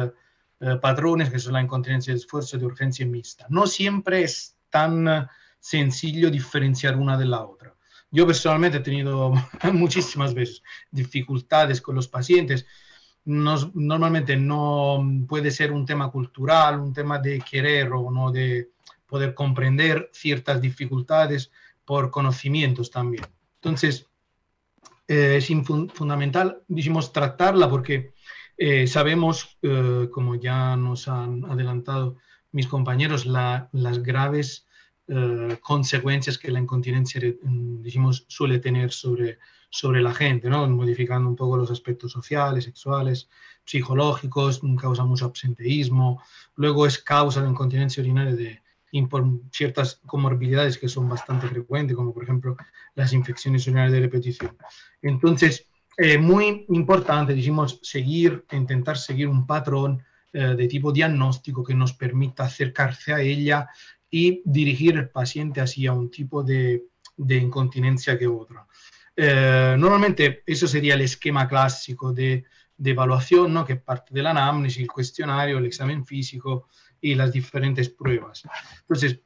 eh, patrones, que son la incontinencia de esfuerzo de urgencia mixta. No siempre es tan eh, sencillo diferenciar una de la otra. Yo personalmente he tenido muchísimas veces dificultades con los pacientes. normalmente no puede ser un tema cultural, un tema de querer o no de poder comprender ciertas dificultades por conocimientos también. Entonces, eh, es fundamental, dijimos, tratarla porque eh, sabemos, eh, como ya nos han adelantado mis compañeros, las graves eh, consecuencias que la incontinencia, dijimos, suele tener sobre, sobre la gente, ¿no? modificando un poco los aspectos sociales, sexuales, psicológicos, causa mucho absenteísmo, luego es causa de incontinencia urinaria de ciertas comorbilidades que son bastante frecuentes, como por ejemplo las infecciones urinarias de repetición. Entonces, eh, muy importante, dijimos, seguir, intentar seguir un patrón eh, de tipo diagnóstico que nos permita acercarse a ella y dirigir el paciente hacia un tipo de, de incontinencia que otro. Eh, normalmente eso sería el esquema clásico de, de evaluación, ¿no? que parte de la anamnesis, el cuestionario, el examen físico y las diferentes pruebas. Entonces,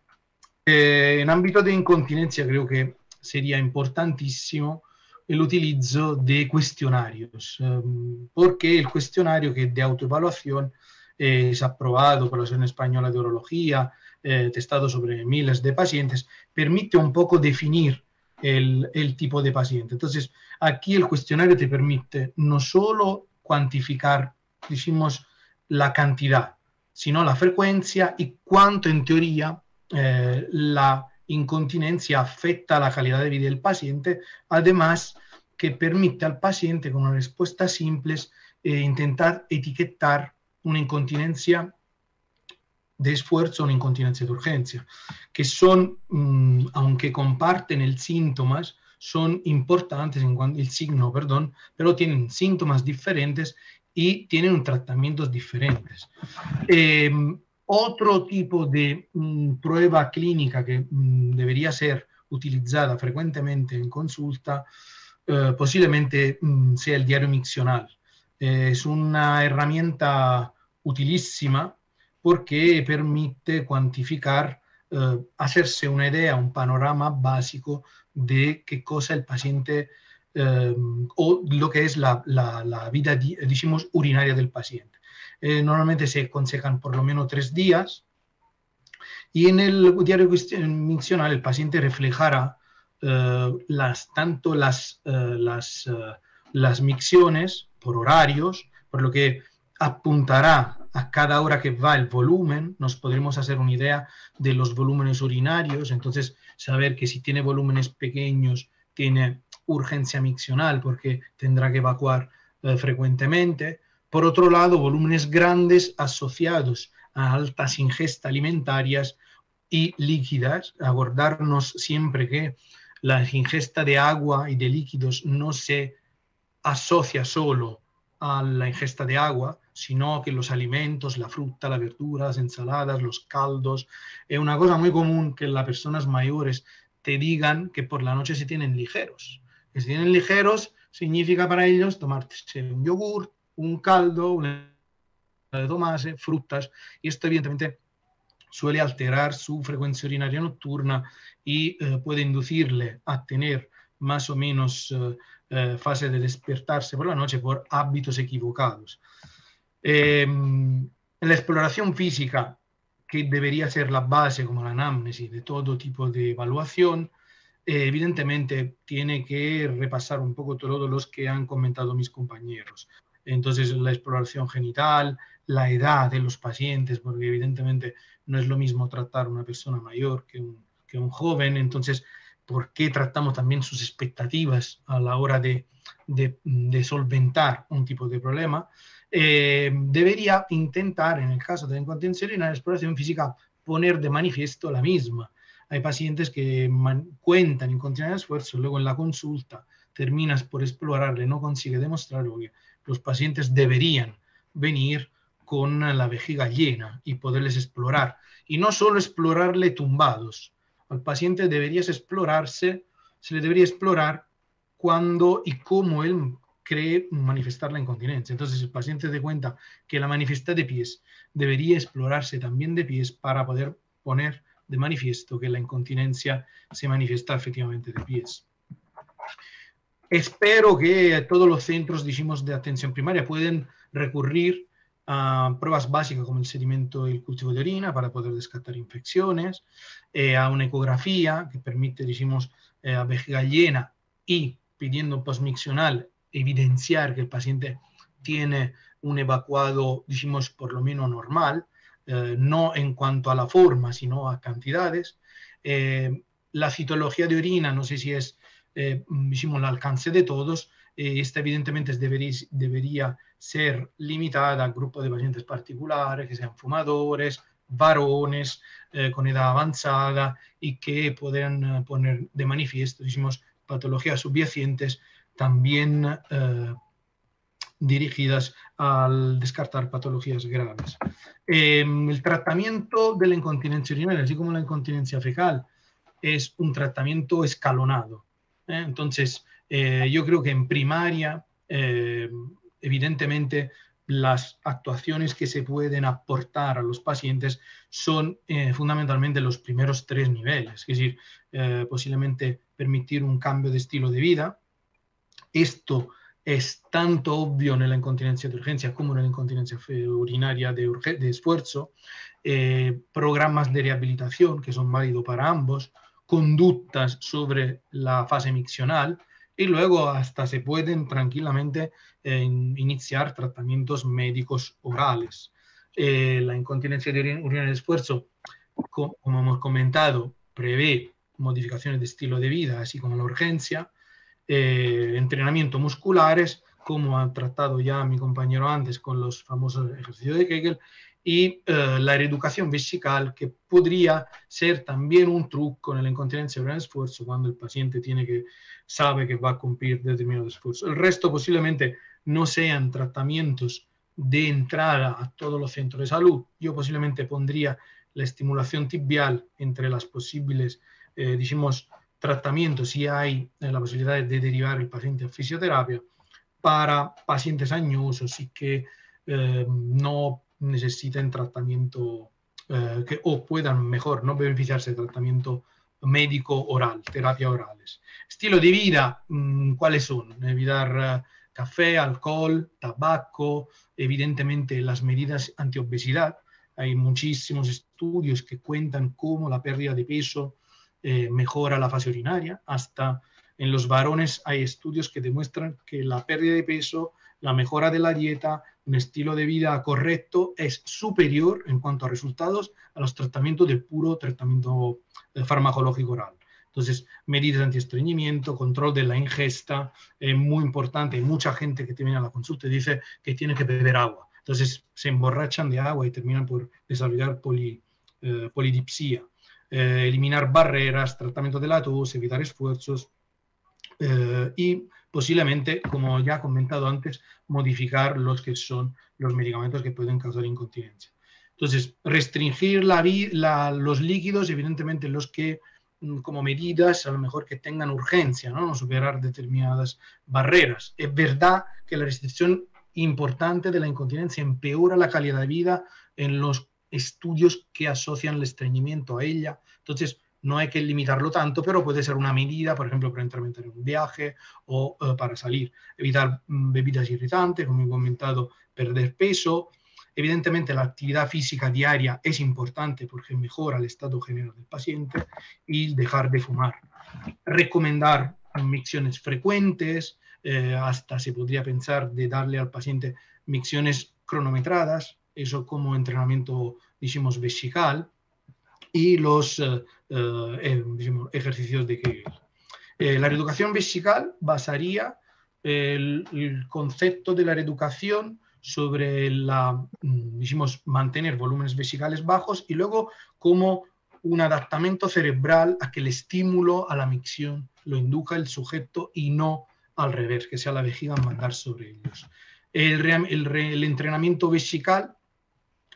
en ámbito de incontinencia creo que sería importantísimo el utilizo de cuestionarios, um, porque el cuestionario que de autoevaluación eh, es aprobado por la Asociación Española de Urología, eh, testado sobre miles de pacientes, permite un poco definir el, el, tipo de paciente. Entonces, aquí el cuestionario te permite no solo cuantificar, decimos, la cantidad, sino la frecuencia y cuánto en teoría eh, la incontinencia afecta la calidad de vida del paciente, además que permite al paciente con una respuesta simples eh, intentar etiquetar una incontinencia de esfuerzo o una incontinencia de urgencia, que son, mm, aunque comparten el síntomas, son importantes en cuanto el signo, perdón, pero tienen síntomas diferentes y tienen tratamientos diferentes. Eh, otro tipo de mm, prueba clínica que mm, debería ser utilizada frecuentemente en consulta eh, posiblemente mm, sea el diario miccional. Eh, es una herramienta utilísima porque permite cuantificar, hacerse una idea, un panorama básico de qué cosa el paciente o lo que es la, la, vida, decimos, urinaria del paciente. Eh, normalmente se aconsejan por lo menos tres días. Y en el diario miccional el paciente reflejará eh, las, tanto las, eh, las, las micciones por horarios, por lo que apuntará a cada hora que va el volumen, nos podremos hacer una idea de los volúmenes urinarios, entonces saber que si tiene volúmenes pequeños tiene urgencia miccional porque tendrá que evacuar eh, frecuentemente. Por otro lado, volúmenes grandes asociados a altas ingestas alimentarias y líquidas, abordarnos siempre que la ingesta de agua y de líquidos no se asocia solo a la ingesta de agua, sino que los alimentos, la fruta, las verduras, ensaladas, los caldos, es una cosa muy común que las personas mayores te digan que por la noche se tienen ligeros. Que si tienen ligeros significa para ellos tomarse un yogur, un caldo, una de tomate, frutas, y esto evidentemente suele alterar su frecuencia urinaria nocturna y eh, puede inducirle a tener más o menos eh, eh, fase de despertarse por la noche por hábitos equivocados. en la exploración física, que debería ser la base como la anamnesis de todo tipo de evaluación, evidentemente tiene que repasar un poco todos los que han comentado mis compañeros. Entonces, la exploración genital, la edad de los pacientes, porque evidentemente no es lo mismo tratar a una persona mayor que un, un joven, entonces, ¿por qué tratamos también sus expectativas a la hora de, solventar un tipo de problema? Eh, debería intentar, en el caso de la incontinencia la exploración física, poner de manifiesto la misma. Hay pacientes que cuentan incontinencia de esfuerzo, luego en la consulta terminas por explorarle, no consigue demostrarlo, los pacientes deberían venir con la vejiga llena y poderles explorar. Y no solo explorarle tumbados. Al paciente deberías explorarse, se le debería explorar cuando y cómo él cree manifestar la incontinencia. Entonces, el paciente se cuenta que la manifiesta de pies debería explorarse también de pies para poder poner de manifiesto que la incontinencia se manifiesta efectivamente de pies. Espero que todos los centros, dijimos, de atención primaria pueden recurrir a pruebas básicas como el sedimento y el cultivo de orina para poder descartar infecciones, eh, a una ecografía que permite, dijimos, eh, a vejiga llena y pidiendo postmiccional evidenciar que el paciente tiene un evacuado, dijimos, por lo menos normal, eh, no en cuanto a la forma, sino a cantidades. la citología de orina, no sé si es, dijimos, el alcance de todos, esta evidentemente debería, debería ser limitada al grupo de pacientes particulares, que sean fumadores, varones eh, con edad avanzada y que puedan eh, poner de manifiesto, decimos, patologías subyacentes también eh, dirigidas al descartar patologías graves. Em, el tratamiento de la incontinencia urinaria, así como la incontinencia fecal, es un tratamiento escalonado. Entonces, yo creo que en primaria evidentemente las actuaciones que se pueden aportar a los pacientes son eh, fundamentalmente los primeros tres niveles, es decir, eh, posiblemente permitir un cambio de estilo de vida. Esto es tanto obvio en la incontinencia de urgencia como en la incontinencia urinaria de, de esfuerzo, eh, programas de rehabilitación que son válidos para ambos, conductas sobre la fase miccional, y luego hasta se pueden tranquilamente eh, iniciar tratamientos médicos orales. Eh, la incontinencia de orina de esfuerzo, como, hemos comentado, prevé modificaciones de estilo de vida, así como la urgencia, eh, entrenamiento musculares, como ha tratado ya mi compañero antes con los famosos ejercicios de Kegel, y la reeducación vesical, que podría ser también un truco en la incontinencia de esfuerzo cuando el paciente tiene que sabe que va a cumplir determinado esfuerzo. El resto posiblemente no sean tratamientos de entrada a todos los centros de salud. Yo posiblemente pondría la estimulación tibial entre las posibles, eh, dijimos, tratamientos, si hay eh, la posibilidad de derivar el paciente a fisioterapia, para pacientes añosos y que eh, no necesiten tratamiento que, o puedan mejor no beneficiarse de tratamiento médico oral, terapia orales. Estilo de vida, mm, ¿cuáles son? Evitar eh, café, alcohol, tabaco, evidentemente las medidas antiobesidad. Hay muchísimos estudios que cuentan cómo la pérdida de peso eh, mejora la fase urinaria. Hasta en los varones hay estudios que demuestran que la pérdida de peso, la mejora de la dieta, un estilo de vida correcto es superior en cuanto a resultados a los tratamientos de puro tratamiento eh, farmacológico oral. Entonces, medidas de antiestreñimiento, control de la ingesta, es muy importante. Hay mucha gente que te la consulta y dice que tiene que beber agua. Entonces, se emborrachan de agua y terminan por desarrollar eh, polidipsia. Eh, eliminar barreras, tratamiento de la tos, evitar esfuerzos eh, y posiblemente, como ya he comentado antes, modificar los que son los medicamentos que pueden causar incontinencia. Entonces, restringir los líquidos, evidentemente los que mm, como medidas a lo mejor que tengan urgencia, no superar determinadas barreras. Es verdad que la restricción importante de la incontinencia empeora la calidad de vida en los estudios que asocian el estreñimiento a ella. Entonces, no hay que limitarlo tanto, pero puede ser una medida, por ejemplo, para entrar en un viaje o eh, para salir. Evitar mm, bebidas irritantes, como he comentado, perder peso. Evidentemente, la actividad física diaria es importante porque mejora el estado general del paciente y dejar de fumar. Recomendar micciones frecuentes, eh, hasta se podría pensar de darle al paciente micciones cronometradas, eso como entrenamiento, decimos, vesical, y los eh, eh, ejercicios de Kegel. Eh, la reeducación vesical basaría el, concepto de la reeducación sobre la, mm, decimos, mantener volúmenes vesicales bajos y luego como un adaptamiento cerebral a que el estímulo a la micción lo induca el sujeto y no al revés, que sea la vejiga mandar sobre ellos. El, el entrenamiento vesical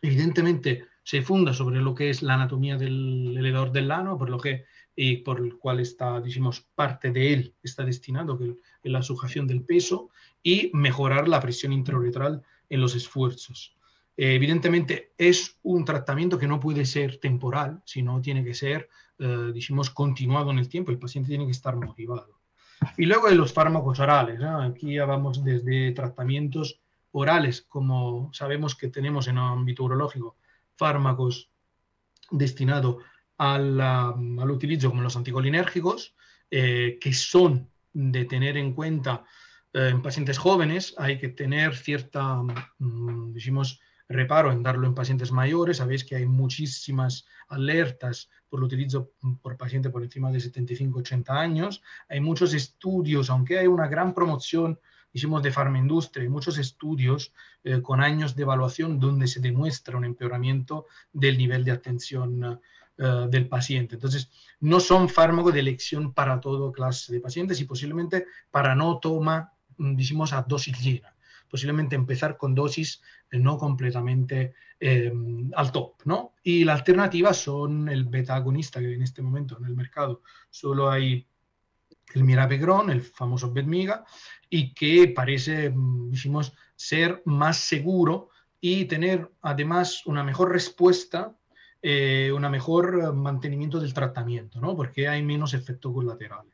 evidentemente se funda sobre lo que es la anatomía del elevador del lano, por lo que y por el cual está, decimos, parte de él está destinado que la sujeción del peso y mejorar la presión intrauretral en los esfuerzos. Evidentemente es un tratamiento que no puede ser temporal, sino tiene que ser, eh, decimos, continuado en el tiempo. El paciente tiene que estar motivado. Y luego de los fármacos orales. Aquí ya vamos desde tratamientos orales, como sabemos que tenemos en el ámbito urológico, fármacos destinados al, al como los anticolinérgicos, eh, que son de tener en cuenta eh, en pacientes jóvenes, hay que tener cierta, mm, decimos, reparo en darlo en pacientes mayores. Sabéis que hay muchísimas alertas por el utilizo por pacientes por encima de 75-80 años. Hay muchos estudios, aunque hay una gran promoción hicimos de farmaindustria y muchos estudios eh, con años de evaluación donde se demuestra un empeoramiento del nivel de atención eh, del paciente. Entonces, no son fármacos de elección para toda clase de pacientes y posiblemente para no toma, mm, decimos, a dosis llena. Posiblemente empezar con dosis eh, no completamente al top, ¿no? Y la alternativa son el beta agonista que en este momento en el mercado solo hay el mirabegron, el famoso Betmiga, y que parece, mm, decimos, ser más seguro y tener además una mejor respuesta, eh, un mejor eh, mantenimiento del tratamiento, ¿no? porque hay menos efectos colaterales.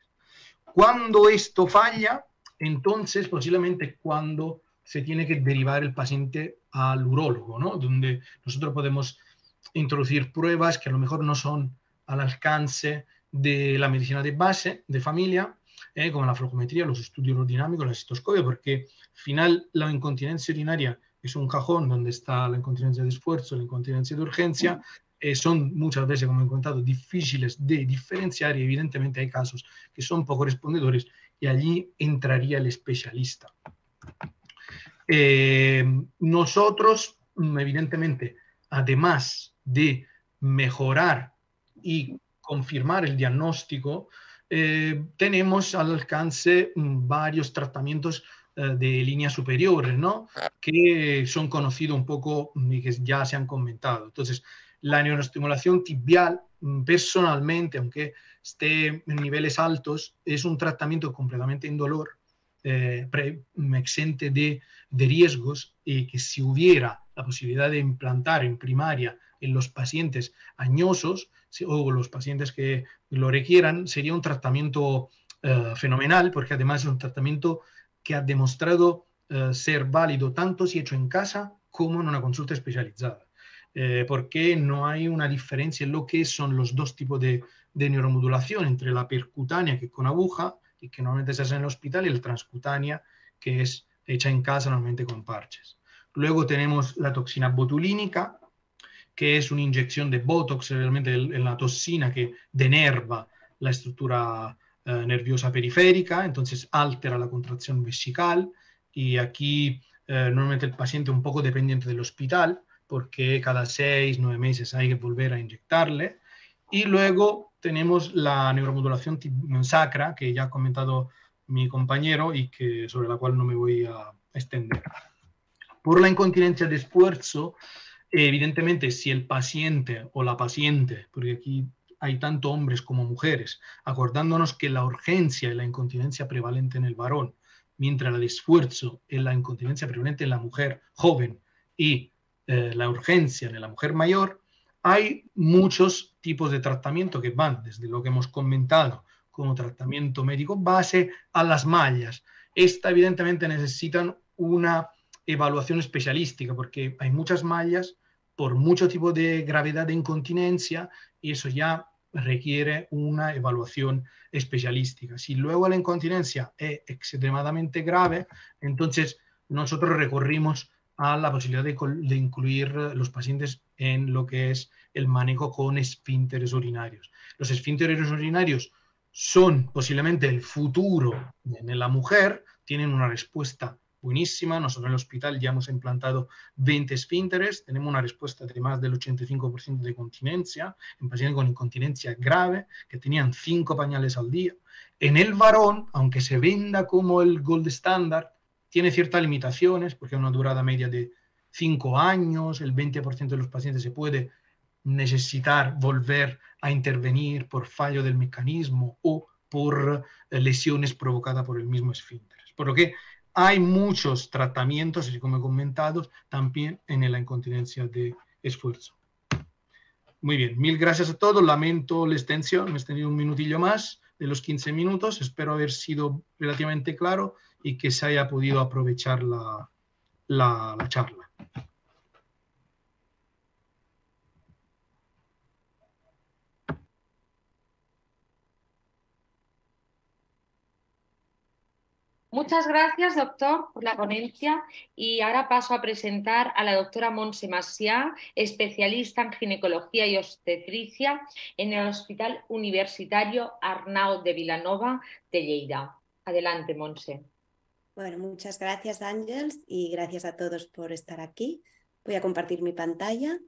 Cuando esto falla, entonces posiblemente cuando se tiene que derivar el paciente al urólogo, ¿no? donde nosotros podemos introducir pruebas que a lo mejor no son al alcance de la medicina de base, de familia, eh, como la flojometría, los estudios aerodinámicos, la citoscopia, porque al final la incontinencia urinaria es un cajón donde está la incontinencia de esfuerzo, la incontinencia de urgencia, eh, son muchas veces, como he contado, difíciles de diferenciar y evidentemente hay casos que son poco respondedores y allí entraría el especialista. Eh, nosotros, mm, evidentemente, además de mejorar y confirmar el diagnóstico, eh, tenemos al alcance mm, varios tratamientos eh, de línea superiores, ¿no? Que son conocidos un poco mm, y que ya se han comentado. Entonces, la neuroestimulación tibial, mm, personalmente, aunque esté en niveles altos, es un tratamiento completamente indolor, eh, exente de, de riesgos y que si hubiera la posibilidad de implantar en primaria en los pacientes añosos o los pacientes que lo requieran, sería un tratamiento eh, fenomenal, porque además es un tratamiento que ha demostrado eh, ser válido tanto si hecho en casa como en una consulta especializada. Eh, porque no hay una diferencia en lo que son los dos tipos de, de neuromodulación entre la percutánea, que con aguja y que normalmente se hace en el hospital, y la transcutánea, que es hecha en casa normalmente con parches. Luego tenemos la toxina botulínica, que es una inyección de Botox, realmente en la toxina que denerva la estructura eh, nerviosa periférica, entonces altera la contracción vesical y aquí eh, normalmente el paciente un poco dependiente del hospital porque cada seis, nueve meses hay que volver a inyectarle. Y luego tenemos la neuromodulación sacra, que ya ha comentado mi compañero y que, sobre la cual no me voy a extender. Por la incontinencia de esfuerzo, evidentemente, si el paciente o la paciente, porque aquí hay tanto hombres como mujeres, acordándonos que la urgencia y la incontinencia prevalente en el varón, mientras el esfuerzo es la incontinencia prevalente en la mujer joven y eh, la urgencia en la mujer mayor, hay muchos tipos de tratamiento que van desde lo que hemos comentado como tratamiento médico base a las mallas. Esta evidentemente necesitan una evaluación especialística porque hay muchas mallas por mucho tipo de gravedad de incontinencia y eso ya requiere una evaluación especialística. Si luego la incontinencia es extremadamente grave, entonces nosotros recorrimos a la posibilidad de, incluir los pacientes en lo que es el manejo con esfínteres urinarios. Los esfínteres urinarios son posiblemente el futuro en la mujer, tienen una respuesta buenísima. Nosotros en el hospital ya hemos implantado 20 esfínteres, tenemos una respuesta de más del 85% de continencia en pacientes con incontinencia grave que tenían 5 pañales al día. En el varón, aunque se venda como el gold standard, tiene ciertas limitaciones, porque una durada media de 5 años, el 20% de los pacientes se puede necesitar volver a intervenir por fallo del mecanismo o por eh, lesiones provocadas por el mismo esfínter. Por lo que hay muchos tratamientos, así como he comentado, también en la incontinencia de esfuerzo. Muy bien, mil gracias a todos. Lamento la extensión, me he tenido un minutillo más de los 15 minutos. Espero haber sido relativamente claro y que se haya podido aprovechar la, la, charla. Muchas gracias, doctor, por la ponencia. Y ahora paso a presentar a la doctora Monse Maciá, especialista en ginecología y obstetricia en el Hospital Universitario Arnau de Vilanova de Lleida. Adelante, Monse. Bueno, muchas gracias Ángels y gracias a todos por estar aquí. Voy a compartir mi pantalla.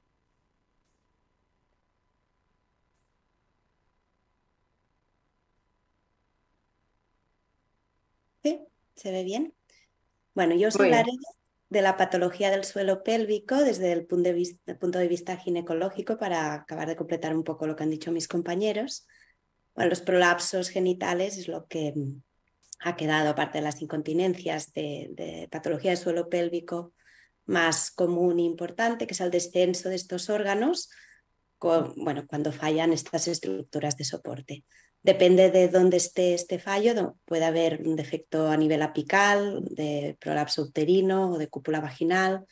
¿Sí? ¿Se ve bien? Bueno, yo os hablaré de la patología del suelo pélvico desde el punto de, vista, punto de vista ginecológico para acabar de completar un poco lo que han dicho mis compañeros. Bueno, los prolapsos genitales es lo que ha quedado, aparte de las incontinencias de, patología de suelo pélvico más común e importante, que es el descenso de estos órganos bueno, cuando fallan estas estructuras de soporte. Depende de dónde esté este fallo, puede haber un defecto a nivel apical, de prolapso uterino o de cúpula vaginal,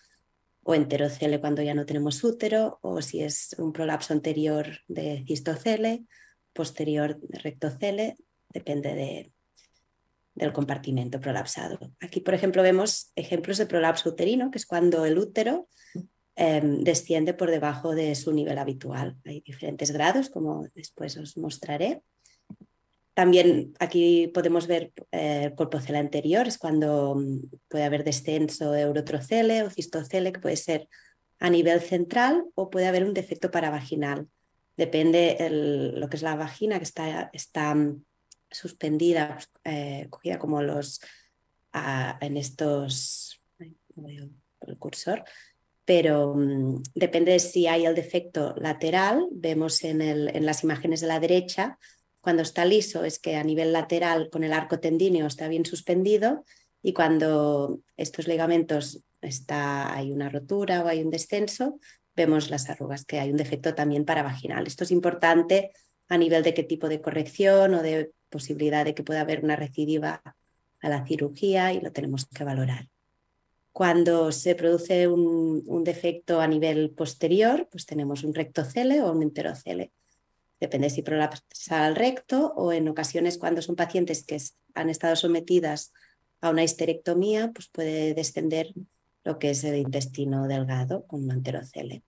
o enterocele cuando ya no tenemos útero, o si es un prolapso anterior de cistocele, posterior rectocele, depende de, del compartimento prolapsado. Aquí, por ejemplo, vemos ejemplos de prolapso uterino, que es cuando el útero em, desciende por debajo de su nivel habitual. Hay diferentes grados, como después os mostraré. También aquí podemos ver eh, el corpocele anterior, es cuando mm, puede haber descenso de urotrocele o cistocele, que puede ser a nivel central o puede haber un defecto paravaginal. Depende lo que es la vagina, que está, está mm, suspendida, pues, eh, cogida como los en estos, el cursor, pero mm, depende de si hay el defecto lateral, vemos en, las imágenes de la derecha, cuando está liso es que a nivel lateral con el arco tendíneo está bien suspendido y cuando estos ligamentos está, hay una rotura o hay un descenso, vemos las arrugas, que hay un defecto también para vaginal. Esto es importante a nivel de qué tipo de corrección o de posibilidad de que pueda haber una recidiva a la cirugía y lo tenemos que valorar. Cuando se produce un, defecto a nivel posterior, pues tenemos un rectocele o un enterocele. Depende si prolapsa al recto o en ocasiones cuando son pacientes que han estado sometidas a una histerectomía, pues puede descender lo que es el intestino delgado con un enterocele.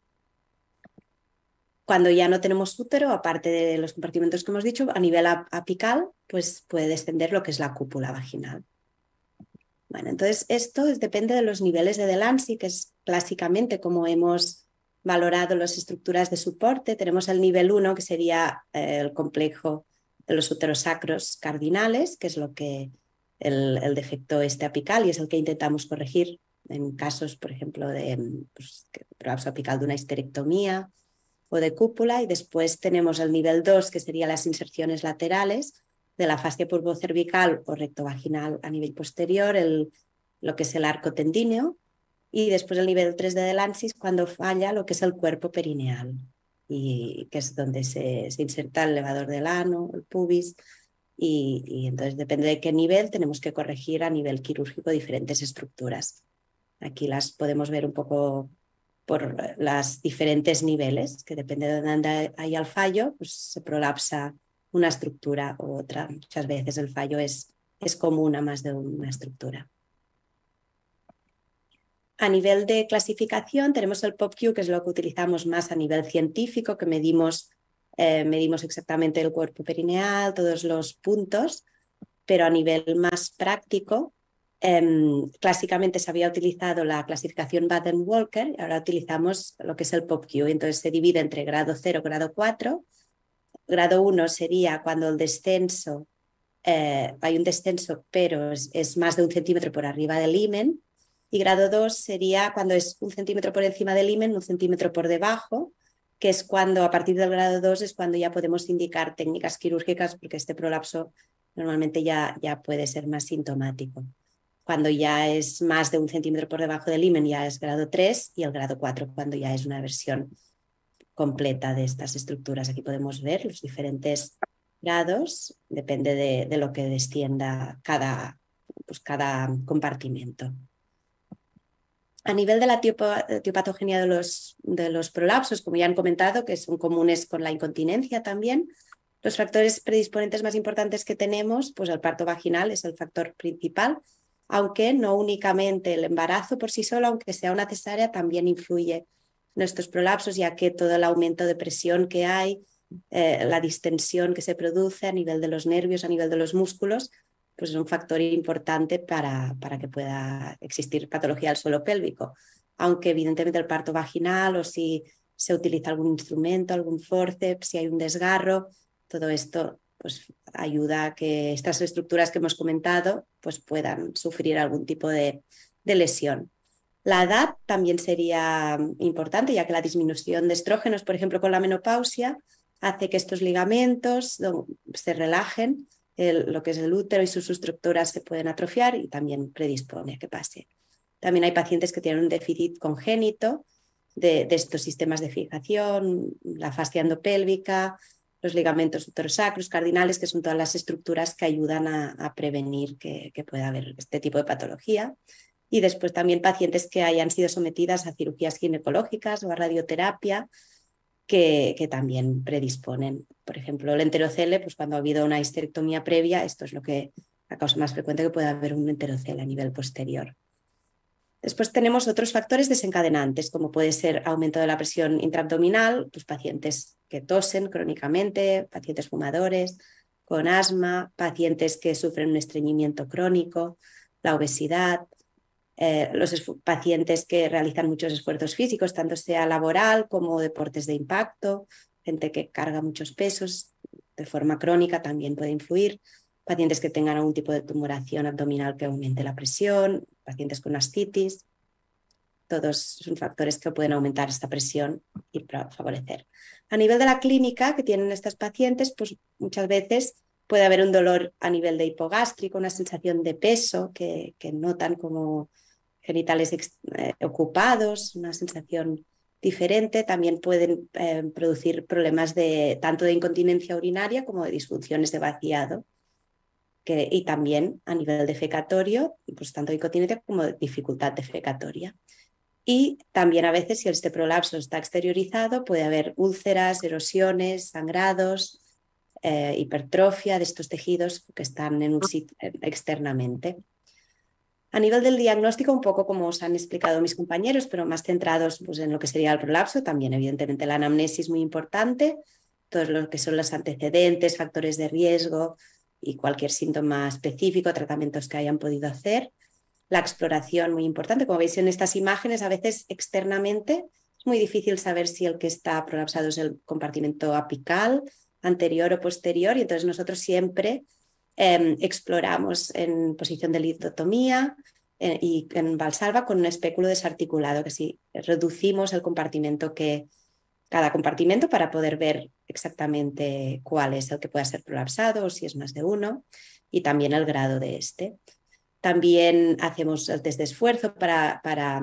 Cuando ya no tenemos útero, aparte de los compartimentos que hemos dicho, a nivel apical, pues puede descender lo que es la cúpula vaginal. Bueno, entonces esto depende de los niveles de Delancey, que es clásicamente como hemos valorado las estructuras de soporte. Tenemos el nivel 1, que sería eh, el complejo de los uterosacros cardinales, que es lo que el, defecto este apical y es el que intentamos corregir en casos, por ejemplo, de pues, prolapso apical de una histerectomía o de cúpula. Y después tenemos el nivel 2, que serían las inserciones laterales de la fascia purvocervical o rectovaginal a nivel posterior, el, lo que es el arco tendíneo. Y después el nivel 3 de Delansis, cuando falla lo que es el cuerpo perineal, y que es donde se, se inserta el elevador del ano, el pubis, y, entonces depende de qué nivel tenemos que corregir a nivel quirúrgico diferentes estructuras. Aquí las podemos ver un poco por los diferentes niveles, que depende de dónde hay el fallo, pues se prolapsa una estructura u otra. Muchas veces el fallo es, es común a más de una estructura. A nivel de clasificación tenemos el POPQ, que es lo que utilizamos más a nivel científico, que medimos eh, medimos exactamente el cuerpo perineal, todos los puntos, pero a nivel más práctico, em, clásicamente se había utilizado la clasificación Baden-Walker ahora utilizamos lo que es el POPQ. Entonces se divide entre grado 0 y grado 4. Grado 1 sería cuando el descenso, eh, hay un descenso, pero es, más de un centímetro por arriba del imen. Y grado 2 sería cuando es un centímetro por encima del imen, un centímetro por debajo que es cuando a partir del grado 2 es cuando ya podemos indicar técnicas quirúrgicas porque este prolapso normalmente ya, ya puede ser más sintomático. Cuando ya es más de un centímetro por debajo del imen ya es grado 3 y el grado 4 cuando ya es una versión completa de estas estructuras. Aquí podemos ver los diferentes grados, depende de, de lo que descienda cada, pues cada compartimento. A nivel de la tiopatogenia de los, de los prolapsos, como ya han comentado, que son comunes con la incontinencia también, los factores predisponentes más importantes que tenemos, pues el parto vaginal es el factor principal, aunque no únicamente el embarazo por sí solo, aunque sea una cesárea, también influye en estos prolapsos, ya que todo el aumento de presión que hay, eh, la distensión que se produce a nivel de los nervios, a nivel de los músculos, pues es un factor importante para, para que pueda existir patología del suelo pélvico. Aunque evidentemente el parto vaginal o si se utiliza algún instrumento, algún forceps, si hay un desgarro, todo esto pues ayuda a que estas estructuras que hemos comentado pues puedan sufrir algún tipo de, de lesión. La edad también sería importante, ya que la disminución de estrógenos, por ejemplo, con la menopausia, hace que estos ligamentos se relajen lo que es el útero y sus estructuras se pueden atrofiar y también predispone a que pase. También hay pacientes que tienen un déficit congénito de, estos sistemas de fijación, la fascia endopélvica, los ligamentos uterosacros, cardinales, que son todas las estructuras que ayudan a, prevenir que, que, pueda haber este tipo de patología. Y después también pacientes que hayan sido sometidas a cirugías ginecológicas o a radioterapia, que, también predisponen. Por ejemplo, el enterocele, pues cuando ha habido una histerectomía previa, esto es lo que la causa más frecuente que puede haber un enterocele a nivel posterior. Después tenemos otros factores desencadenantes, como puede ser aumento de la presión intraabdominal, pues pacientes que tosen crónicamente, pacientes fumadores, con asma, pacientes que sufren un estreñimiento crónico, la obesidad, eh, los pacientes que realizan muchos esfuerzos físicos, tanto sea laboral como deportes de impacto, gente que carga muchos pesos de forma crónica también puede influir, pacientes que tengan algún tipo de tumoración abdominal que aumente la presión, pacientes con ascitis, todos son factores que pueden aumentar esta presión y favorecer. A nivel de la clínica que tienen estas pacientes, pues muchas veces puede haber un dolor a nivel de hipogástrico, una sensación de peso que, que notan como genitales eh, ocupados, una sensación diferente, también pueden eh, producir problemas de, tanto de incontinencia urinaria como de disfunciones de vaciado. Y también a nivel defecatorio, pues tanto de incontinencia como dificultad defecatoria. Y también a veces, si este prolapso está exteriorizado, puede haber úlceras, erosiones, sangrados, eh, hipertrofia de estos tejidos que están en un externamente. A nivel del diagnóstico, un poco como os han explicado mis compañeros, pero más centrados pues, en lo que sería el prolapso, también evidentemente la anamnesis muy importante, todo lo que son los antecedentes, factores de riesgo y cualquier síntoma específico, tratamientos que hayan podido hacer. La exploración muy importante, como veis en estas imágenes, a veces externamente es muy difícil saber si el que está prolapsado es el compartimento apical, anterior o posterior, y entonces nosotros siempre em, exploramos en posición de lidotomía eh, y en valsalva con un espéculo desarticulado, que si reducimos el compartimento que, cada compartimento para poder ver exactamente cuál es el que pueda ser prolapsado o si es más de uno y también el grado de este. También hacemos el test de esfuerzo para, para,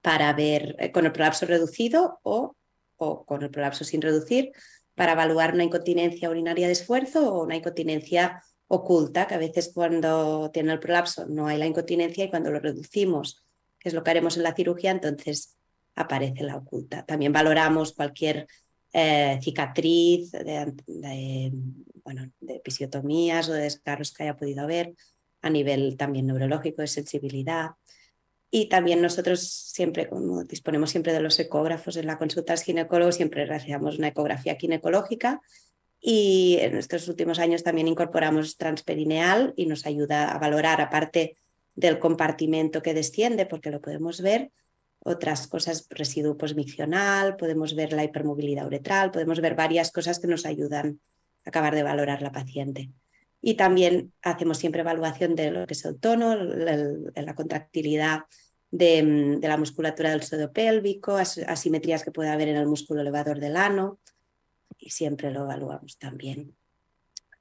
para ver eh, con el prolapso reducido o, o con el prolapso sin reducir para evaluar una incontinencia urinaria de esfuerzo o una incontinencia oculta, que a veces cuando tiene el prolapso no hay la incontinencia y cuando lo reducimos, que es lo que haremos en la cirugía, entonces aparece la oculta. También valoramos cualquier eh, cicatriz de, bueno, de episiotomías o de descarros que haya podido haber a nivel también neurológico, de sensibilidad. Y también nosotros siempre, como disponemos siempre de los ecógrafos en la consulta al ginecólogo, siempre realizamos una ecografía ginecológica y en estos últimos años también incorporamos transperineal y nos ayuda a valorar, aparte del compartimento que desciende, porque lo podemos ver, otras cosas, residuo posmiccional, podemos ver la hipermovilidad uretral, podemos ver varias cosas que nos ayudan a acabar de valorar la paciente. Y también hacemos siempre evaluación de lo que es el tono, la contractilidad de, la musculatura del suelo pélvico, asimetrías que puede haber en el músculo elevador del ano, y siempre lo evaluamos también.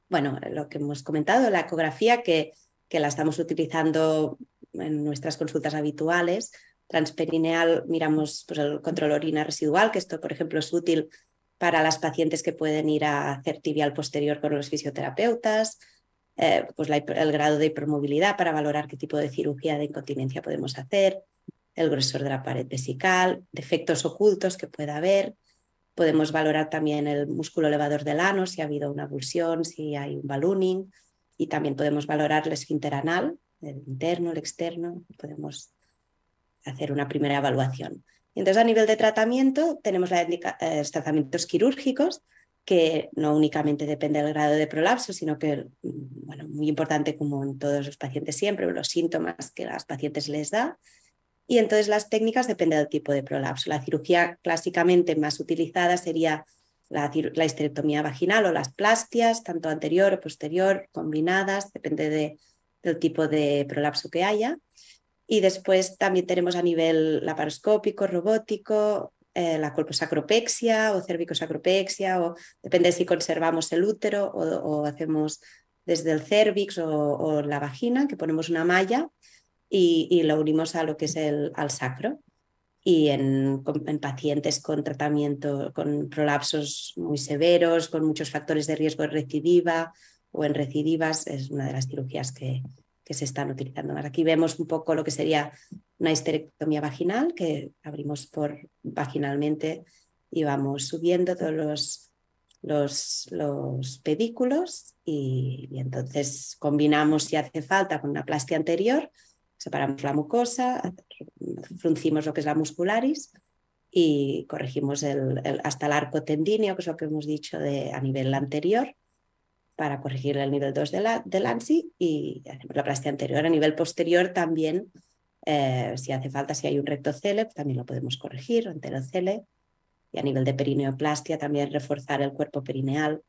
Bueno, lo que hemos comentado, la ecografía que, que la estamos utilizando en nuestras consultas habituales, transperineal miramos pues, el control orina residual, que esto, por ejemplo, es útil para las pacientes que pueden ir a hacer tibial posterior con los fisioterapeutas, eh, pues el grado de hipermovilidad para valorar qué tipo de cirugía de incontinencia podemos hacer, el grosor de la pared vesical, defectos ocultos que pueda haber. Podemos valorar también el músculo elevador del ano, si ha habido una abulsión, si hay un ballooning, y también podemos valorar el esfínter anal, el interno, el externo. Podemos hacer una primera evaluación. Entonces, a nivel de tratamiento, tenemos los eh, tratamientos quirúrgicos, que no únicamente depende del grado de prolapso, sino que, mm, bueno, muy importante como en todos los pacientes siempre, los síntomas que a los pacientes les da. Y entonces las técnicas dependen del tipo de prolapso. La cirugía clásicamente más utilizada sería la, la histerectomía vaginal o las plastias, tanto anterior o posterior, combinadas, depende del tipo de prolapso que haya. Y después también tenemos a nivel laparoscópico, robótico, eh, la colposacropexia o cervicosacropexia, o depende si conservamos el útero o, hacemos desde el cervix o, la vagina, que ponemos una malla y, lo unimos a lo que es el al sacro. Y en, en, pacientes con tratamiento, con prolapsos muy severos, con muchos factores de riesgo de recidiva o en recidivas, es una de las cirugías que, que se están utilizando más. Aquí vemos un poco lo que sería una histerectomía vaginal, que abrimos por vaginalmente y vamos subiendo todos los, los, los pedículos y, entonces combinamos si hace falta con una plastia anterior, separamos la mucosa, fruncimos lo que es la muscularis y corregimos el, hasta el arco tendíneo, que es lo que hemos dicho de, a nivel anterior, para corregir el nivel 2 de la, del ANSI y hacemos la plastia anterior. A nivel posterior también, eh, si hace falta, si hay un rectocele, también lo podemos corregir, o enterocele. Y a nivel de perineoplastia también reforzar el cuerpo perineal.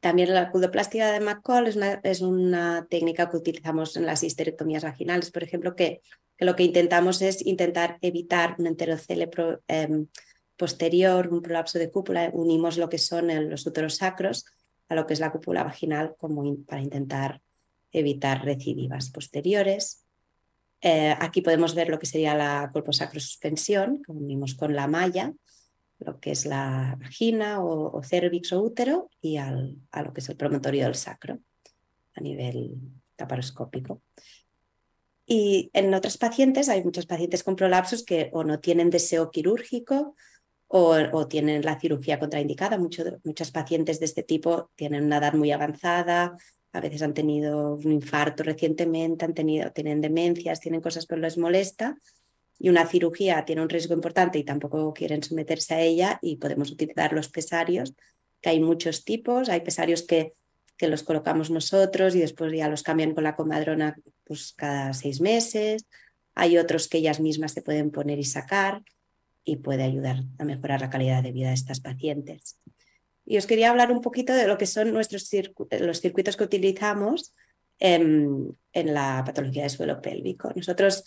También la culoplastia de McCall es una, es una, técnica que utilizamos en las histerectomías vaginales, por ejemplo, que, lo que intentamos es intentar evitar un enterocele em, posterior, un prolapso de cúpula, unimos lo que son los úteros sacros a lo que es la cúpula vaginal como para intentar evitar recidivas posteriores. Eh, aquí podemos ver lo que sería la suspensión, que unimos con la malla, lo que es la vagina o, cervix o útero y a lo que es el promontorio del sacro a nivel taparoscópico. Y en otros pacientes, hay muchos pacientes con prolapsos que o no tienen deseo quirúrgico o, tienen la cirugía contraindicada. muchos pacientes de este tipo tienen una edad muy avanzada, a veces han tenido un infarto recientemente, han tenido, tienen demencias, tienen cosas que les molesta y una cirugía tiene un riesgo importante y tampoco quieren someterse a ella y podemos utilizar los pesarios, que hay muchos tipos, hay pesarios que, que los colocamos nosotros y después ya los cambian con la comadrona pues, cada seis meses, hay otros que ellas mismas se pueden poner y sacar y puede ayudar a mejorar la calidad de vida de estas pacientes. Y os quería hablar un poquito de lo que son nuestros los circuitos que utilizamos en, en la patología de suelo pélvico. Nosotros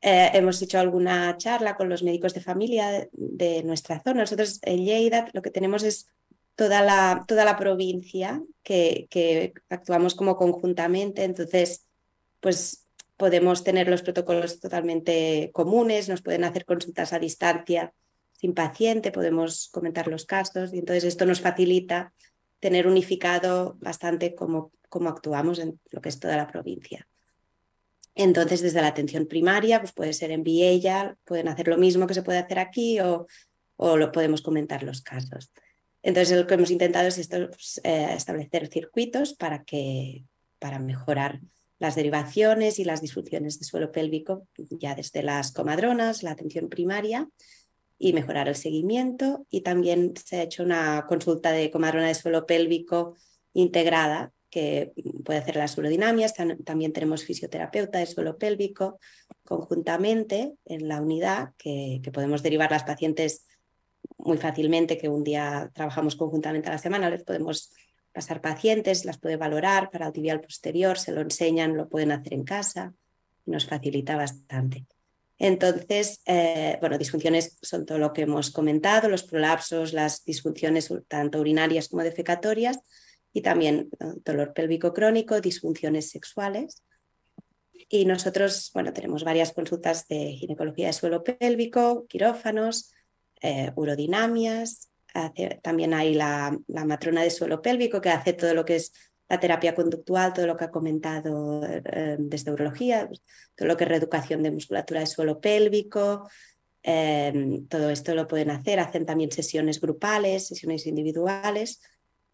eh, hemos hecho alguna charla con los médicos de familia de, nuestra zona. Nosotros en Lleida lo que tenemos es toda la, toda la provincia que, actuamos como conjuntamente, entonces pues podemos tener los protocolos totalmente comunes, nos pueden hacer consultas a distancia sin paciente, podemos comentar los casos y entonces esto nos facilita tener unificado bastante cómo, cómo actuamos en lo que es toda la provincia. Entonces, desde la atención primaria, pues puede ser en Viella, pueden hacer lo mismo que se puede hacer aquí o, o lo podemos comentar los casos. Entonces, lo que hemos intentado es pues, eh, establecer circuitos para, que, para mejorar las derivaciones y las disfunciones de suelo pélvico, ya desde las comadronas, la atención primaria, y mejorar el seguimiento. Y también se ha hecho una consulta de comadrona de suelo pélvico integrada que puede hacer las urodinamias. También tenemos fisioterapeuta de suelo pélvico conjuntamente en la unidad que, podemos derivar las pacientes muy fácilmente, que un día trabajamos conjuntamente a la semana, les podemos pasar pacientes, las puede valorar para el tibial posterior, se lo enseñan, lo pueden hacer en casa, nos facilita bastante. Entonces, eh, bueno, disfunciones son todo lo que hemos comentado, los prolapsos, las disfunciones tanto urinarias como defecatorias, y también eh, dolor pélvico crónico, disfunciones sexuales. Y nosotros, bueno, tenemos varias consultas de ginecología de suelo pélvico, quirófanos, eh, urodinamias. también hay la, matrona de suelo pélvico que hace todo lo que es la terapia conductual, todo lo que ha comentado eh, desde urología, todo lo que es reeducación de musculatura de suelo pélvico. todo esto lo pueden hacer. Hacen también sesiones grupales, sesiones individuales.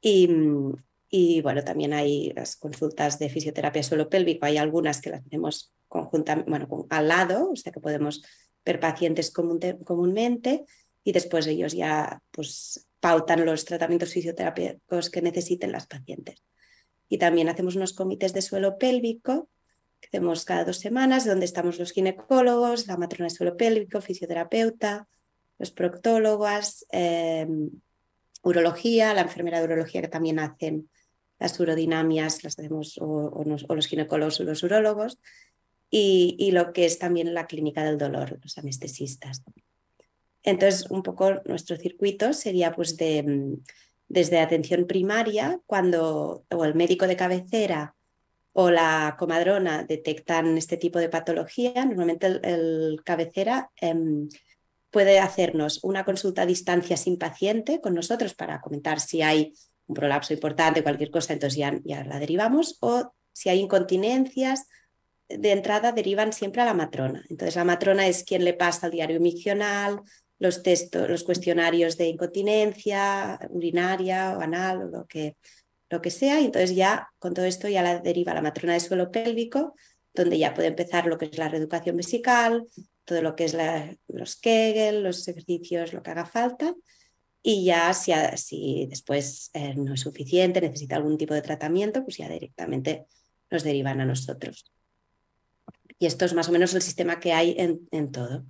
Y, y bueno, también hay las consultas de fisioterapia suelo pélvico, hay algunas que las hacemos conjuntamente, bueno, al lado, o sea que podemos ver pacientes comúnmente y después ellos ya pues pautan los tratamientos fisioterápicos que necesiten las pacientes. Y también hacemos unos comités de suelo pélvico que hacemos cada dos semanas, donde estamos los ginecólogos, la matrona de suelo pélvico, fisioterapeuta, los proctólogos, eh, urología, la enfermera de urología que también hacen las urodinamias las hacemos o, los ginecólogos o los urólogos, y, lo que es también la clínica del dolor, los anestesistas. Entonces, un poco nuestro circuito sería pues de, desde atención primaria, cuando o el médico de cabecera o la comadrona detectan este tipo de patología, normalmente el, cabecera em, puede hacernos una consulta a distancia sin paciente con nosotros para comentar si hay un prolapso importante, cualquier cosa, entonces ya, ya la derivamos. O si hay incontinencias, de entrada derivan siempre a la matrona. Entonces la matrona es quien le pasa el diario miccional, los textos, los cuestionarios de incontinencia, urinaria o anal o lo que, lo que sea. Y entonces ya con todo esto ya la deriva la matrona de suelo pélvico, donde ya puede empezar lo que es la reeducación vesical, todo lo que es los Kegel, los ejercicios, lo que haga falta. Y ya si, después eh, no es suficiente, necesita algún tipo de tratamiento, pues ya directamente nos derivan a nosotros. Y esto es más o menos el sistema que hay en, todo,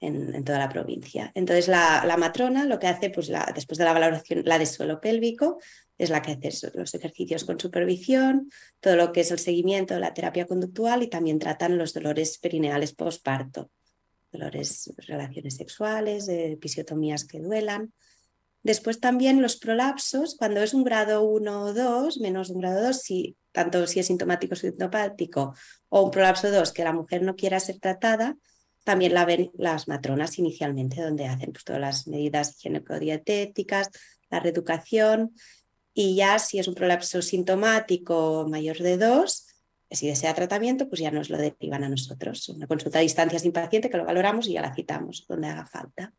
en, toda la provincia. Entonces la, matrona lo que hace, pues la, después de la valoración, la de suelo pélvico, es la que hace los ejercicios con supervisión, todo lo que es el seguimiento, la terapia conductual y también tratan los dolores perineales postparto, dolores, relaciones sexuales, episiotomías que duelan. Después también los prolapsos, cuando es un grado 1 o 2, menos un grado 2, si, tanto si es sintomático o sintomático, o un prolapso 2 que la mujer no quiera ser tratada, también la ven las matronas inicialmente, donde hacen pues, todas las medidas higiénico-dietéticas, la reeducación, y ya si es un prolapso sintomático mayor de 2, si desea tratamiento, pues ya nos lo derivan a nosotros. Una consulta a distancia sin paciente que lo valoramos y ya la citamos donde haga falta.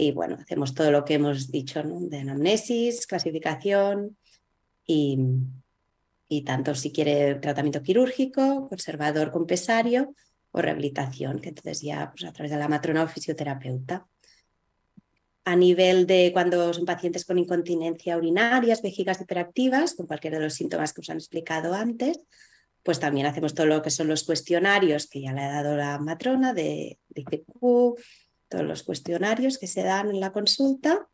Y bueno, hacemos todo lo que hemos dicho, de anamnesis, clasificación y, y tanto si quiere tratamiento quirúrgico, conservador compensario o rehabilitación, que entonces ya pues, a través de la matrona o fisioterapeuta. A nivel de cuando son pacientes con incontinencia urinarias, vejigas hiperactivas, con cualquiera de los síntomas que os han explicado antes, pues también hacemos todo lo que son los cuestionarios que ya le ha dado la matrona de, de ICQ, todos los cuestionarios que se dan en la consulta,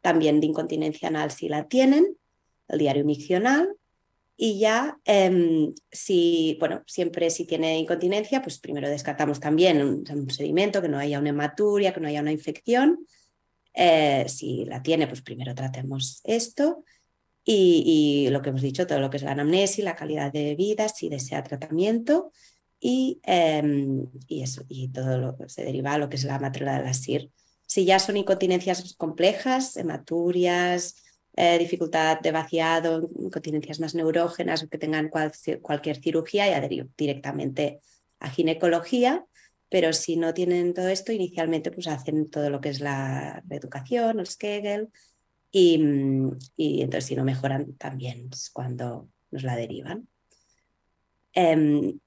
también de incontinencia anal si la tienen, el diario miccional y ya, em, si, bueno, siempre si tiene incontinencia, pues primero descartamos también un, sedimento, que no haya una hematuria, que no haya una infección. Eh, si la tiene, pues primero tratemos esto. Y, lo que hemos dicho, todo lo que es la anamnesis, la calidad de vida, si desea tratamiento. Y, em, y, eso, y todo lo se deriva a lo que es la matrona de la SIR. Si ya son incontinencias complejas, hematurias, eh, dificultad de vaciado, incontinencias más neurógenas o que tengan cualquier cirugía y adherir directamente a ginecología. Pero si no tienen todo esto, inicialmente pues hacen todo lo que es la reeducación, el Skegel, y, y entonces si no mejoran también es cuando nos la derivan. Em,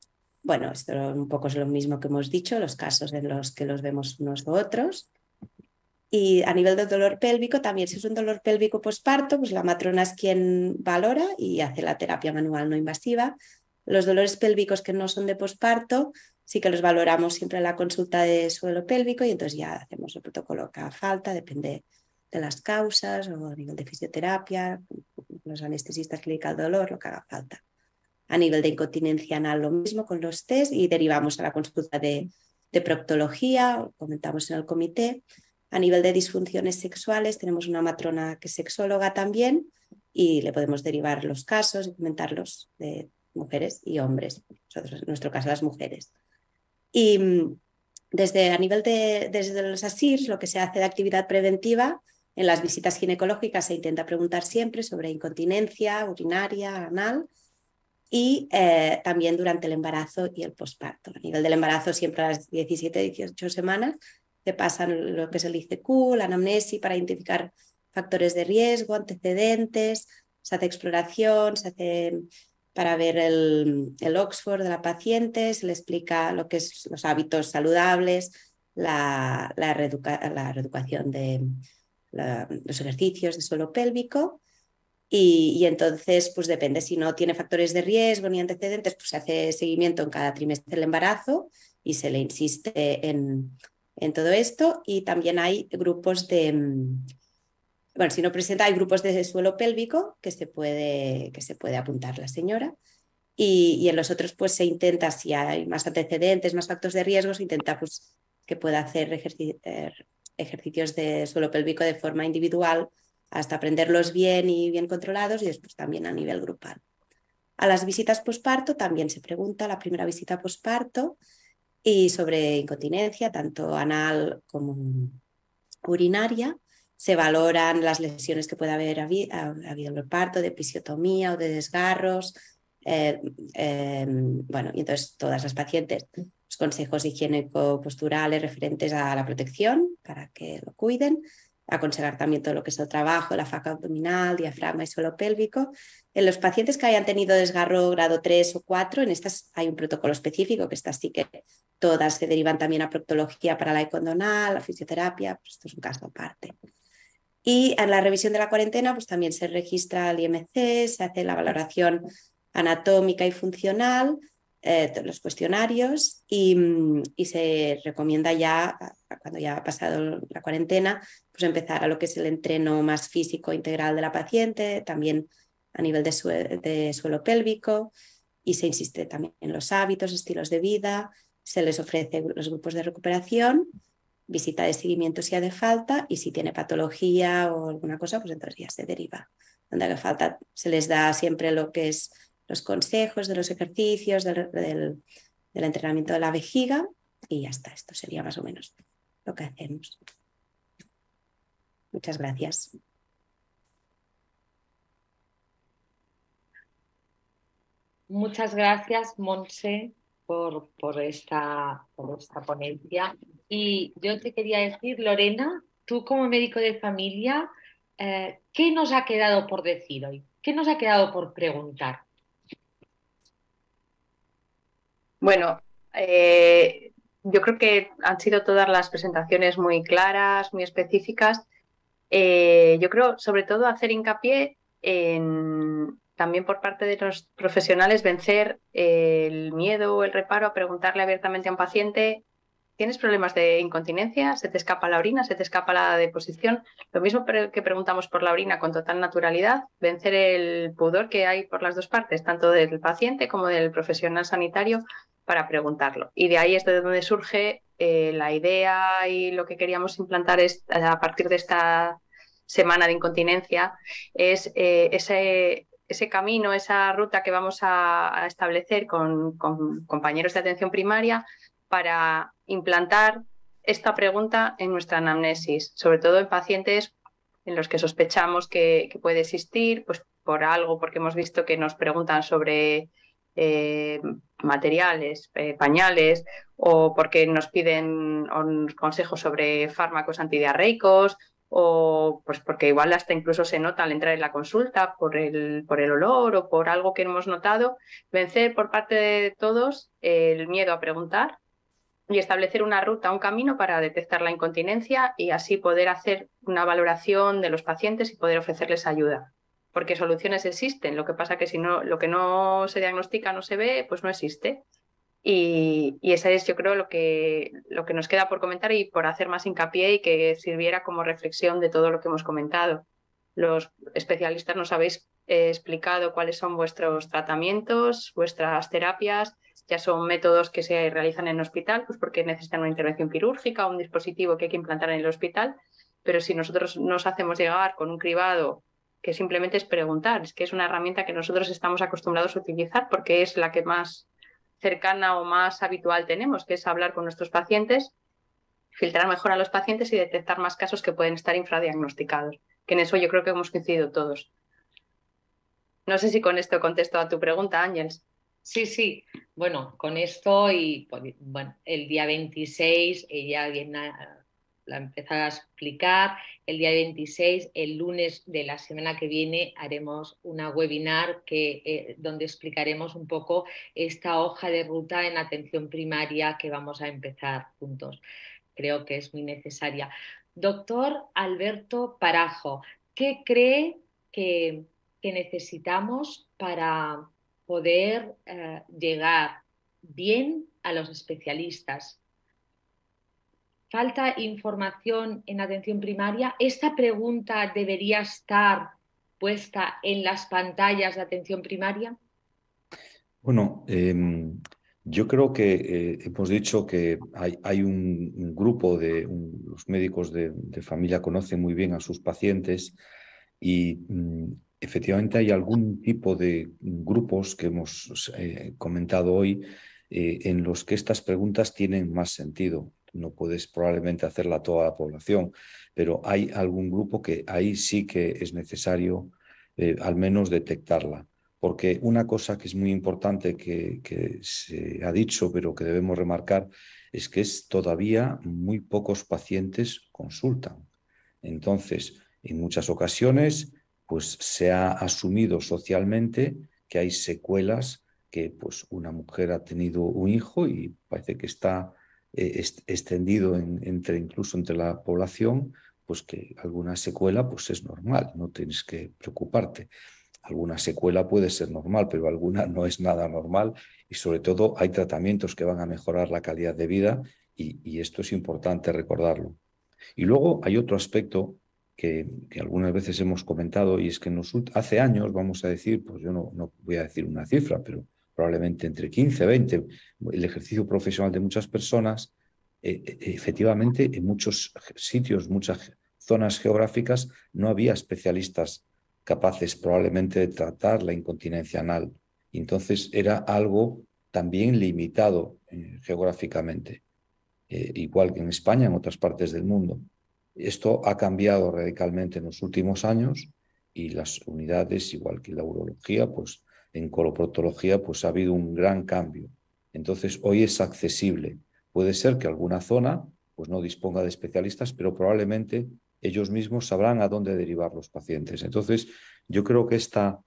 bueno, esto un poco es lo mismo que hemos dicho, los casos en los que los vemos unos u otros. Y a nivel de dolor pélvico, también si es un dolor pélvico posparto, pues la matrona es quien valora y hace la terapia manual no invasiva. Los dolores pélvicos que no son de posparto, sí que los valoramos siempre en la consulta de suelo pélvico y entonces ya hacemos el protocolo que haga falta, depende de las causas o a nivel de fisioterapia, los anestesistas clínicos del dolor, lo que haga falta. A nivel de incontinencia anal, lo mismo con los test y derivamos a la consulta de, de proctología, comentamos en el comité. A nivel de disfunciones sexuales, tenemos una matrona que es sexóloga también y le podemos derivar los casos y comentarlos de mujeres y hombres, en nuestro caso las mujeres. Y mm, desde a nivel de desde los ASIRS, lo que se hace de actividad preventiva, en las visitas ginecológicas se intenta preguntar siempre sobre incontinencia urinaria, anal, y eh, también durante el embarazo y el posparto. A nivel del embarazo, siempre a las 17, 18 semanas, se pasan lo que es el ICQ, la anamnesis para identificar factores de riesgo, antecedentes, se hace exploración, se hace para ver el, Oxford de la paciente, se le explica lo que es los hábitos saludables, la, la, reeducación de los ejercicios de suelo pélvico. Y, y, entonces, pues depende, si no tiene factores de riesgo ni antecedentes, pues se hace seguimiento en cada trimestre del embarazo y se le insiste en, en todo esto. Y también hay grupos de, mm, bueno, si no presenta, hay grupos de suelo pélvico que se puede, que se puede apuntar la señora. Y, en los otros pues se intenta, si hay más antecedentes, más factores de riesgo, se intenta pues que pueda hacer er, ejercicios de suelo pélvico de forma individual hasta aprenderlos bien y bien controlados y después también a nivel grupal. A las visitas posparto también se pregunta, la primera visita posparto, y sobre incontinencia, tanto anal como urinaria. Se valoran las lesiones que puede haber habido en el parto, de episiotomía o de desgarros. Eh, em, bueno, y entonces todas las pacientes, los consejos higiénico-posturales referentes a la protección para que lo cuiden aconsejar también todo lo que es el trabajo, la faca abdominal, diafragma y suelo pélvico. En los pacientes que hayan tenido desgarro grado 3 o 4, en estas hay un protocolo específico, que estas sí que todas se derivan también a proctología para la econdonal, la fisioterapia, pues esto es un caso aparte. Y en la revisión de la cuarentena, pues también se registra el IMC, se hace la valoración anatómica y funcional, eh, los cuestionarios y, y, se recomienda ya, cuando ya ha pasado la cuarentena, pues empezar a lo que es el entreno más físico integral de la paciente, también a nivel de, de suelo pélvico y se insiste también en los hábitos, estilos de vida, se les ofrece los grupos de recuperación, visita de seguimiento si hace falta y si tiene patología o alguna cosa, pues entonces ya se deriva. Donde haga falta, se les da siempre lo que es los consejos de los ejercicios, del, del, entrenamiento de la vejiga y ya está. Esto sería más o menos lo que hacemos. Muchas gracias. Muchas gracias, Monse, por, por, esta, por esta ponencia. Y yo te quería decir, Lorena, tú como médico de familia, eh, ¿qué nos ha quedado por decir hoy? ¿Qué nos ha quedado por preguntar? Bueno, eh, yo creo que han sido todas las presentaciones muy claras, muy específicas. Eh, yo creo, sobre todo, hacer hincapié en también por parte de los profesionales vencer el miedo o el reparo a preguntarle abiertamente a un paciente ¿Tienes problemas de incontinencia? ¿Se te escapa la orina? ¿Se te escapa la deposición? Lo mismo que preguntamos por la orina con total naturalidad, vencer el pudor que hay por las dos partes, tanto del paciente como del profesional sanitario, para preguntarlo. Y de ahí es de donde surge eh, la idea y lo que queríamos implantar a partir de esta semana de incontinencia, es eh, ese, ese camino, esa ruta que vamos a, establecer con, con compañeros de atención primaria para implantar esta pregunta en nuestra anamnesis, sobre todo en pacientes en los que sospechamos que, puede existir, pues por algo, porque hemos visto que nos preguntan sobre eh, materiales, eh, pañales, o porque nos piden consejos sobre fármacos antidiarreicos, o pues porque igual hasta incluso se nota al entrar en la consulta por el, por el olor o por algo que hemos notado, vencer por parte de todos el miedo a preguntar y establecer una ruta, un camino para detectar la incontinencia y así poder hacer una valoración de los pacientes y poder ofrecerles ayuda. Porque soluciones existen, lo que pasa que si no, lo que no se diagnostica, no se ve, pues no existe. Y, y esa es, yo creo, lo que, lo que nos queda por comentar y por hacer más hincapié y que sirviera como reflexión de todo lo que hemos comentado. Los especialistas nos habéis eh, explicado cuáles son vuestros tratamientos, vuestras terapias, ya son métodos que se realizan en hospital, pues porque necesitan una intervención quirúrgica un dispositivo que hay que implantar en el hospital, pero si nosotros nos hacemos llegar con un cribado que simplemente es preguntar, es que es una herramienta que nosotros estamos acostumbrados a utilizar porque es la que más cercana o más habitual tenemos, que es hablar con nuestros pacientes, filtrar mejor a los pacientes y detectar más casos que pueden estar infradiagnosticados, que en eso yo creo que hemos coincidido todos. No sé si con esto contesto a tu pregunta, Ángels. Sí, sí. Bueno, con esto y pues, el día 26 ella viene la empezado a explicar. El día 26, el lunes de la semana que viene, haremos una webinar que, eh, donde explicaremos un poco esta hoja de ruta en atención primaria que vamos a empezar juntos. Creo que es muy necesaria. Doctor Alberto Parajo, ¿qué cree que, que necesitamos para poder eh, llegar bien a los especialistas. ¿Falta información en atención primaria? ¿Esta pregunta debería estar puesta en las pantallas de atención primaria? Bueno, em, yo creo que eh, hemos dicho que hay, un, grupo de los médicos de, familia conocen muy bien a sus pacientes y mm, efectivamente hay algún tipo de grupos que hemos eh, comentado hoy eh, en los que estas preguntas tienen más sentido. No puedes probablemente hacerla a toda la población, pero hay algún grupo que ahí sí que es necesario eh, al menos detectarla. Porque una cosa que es muy importante que, que se ha dicho, pero que debemos remarcar, es que es todavía muy pocos pacientes consultan. Entonces, en muchas ocasiones, pues se ha asumido socialmente que hay secuelas que pues una mujer ha tenido un hijo y parece que está eh, extendido entre incluso entre la población pues que alguna secuela pues es normal no tienes que preocuparte. Alguna secuela puede ser normal pero alguna no es nada normal y sobre todo hay tratamientos que van a mejorar la calidad de vida y, esto es importante recordarlo. Y luego hay otro aspecto que, algunas veces hemos comentado y es que hace años, vamos a decir, pues yo no voy a decir una cifra, pero probablemente entre 15, 20, el ejercicio profesional de muchas personas, eh, eh, efectivamente en muchos sitios, muchas zonas geográficas, no había especialistas capaces probablemente de tratar la incontinencia anal. entonces era algo también limitado eh, geográficamente, igual que en España, en otras partes del mundo. Esto ha cambiado radicalmente en los últimos años y las unidades, igual que la urología, pues en coloproctología, pues ha habido un gran cambio. Entonces, hoy es accesible. Puede ser que alguna zona pues no disponga de especialistas, pero probablemente ellos mismos sabrán a dónde derivar los pacientes. Entonces, yo creo que esta,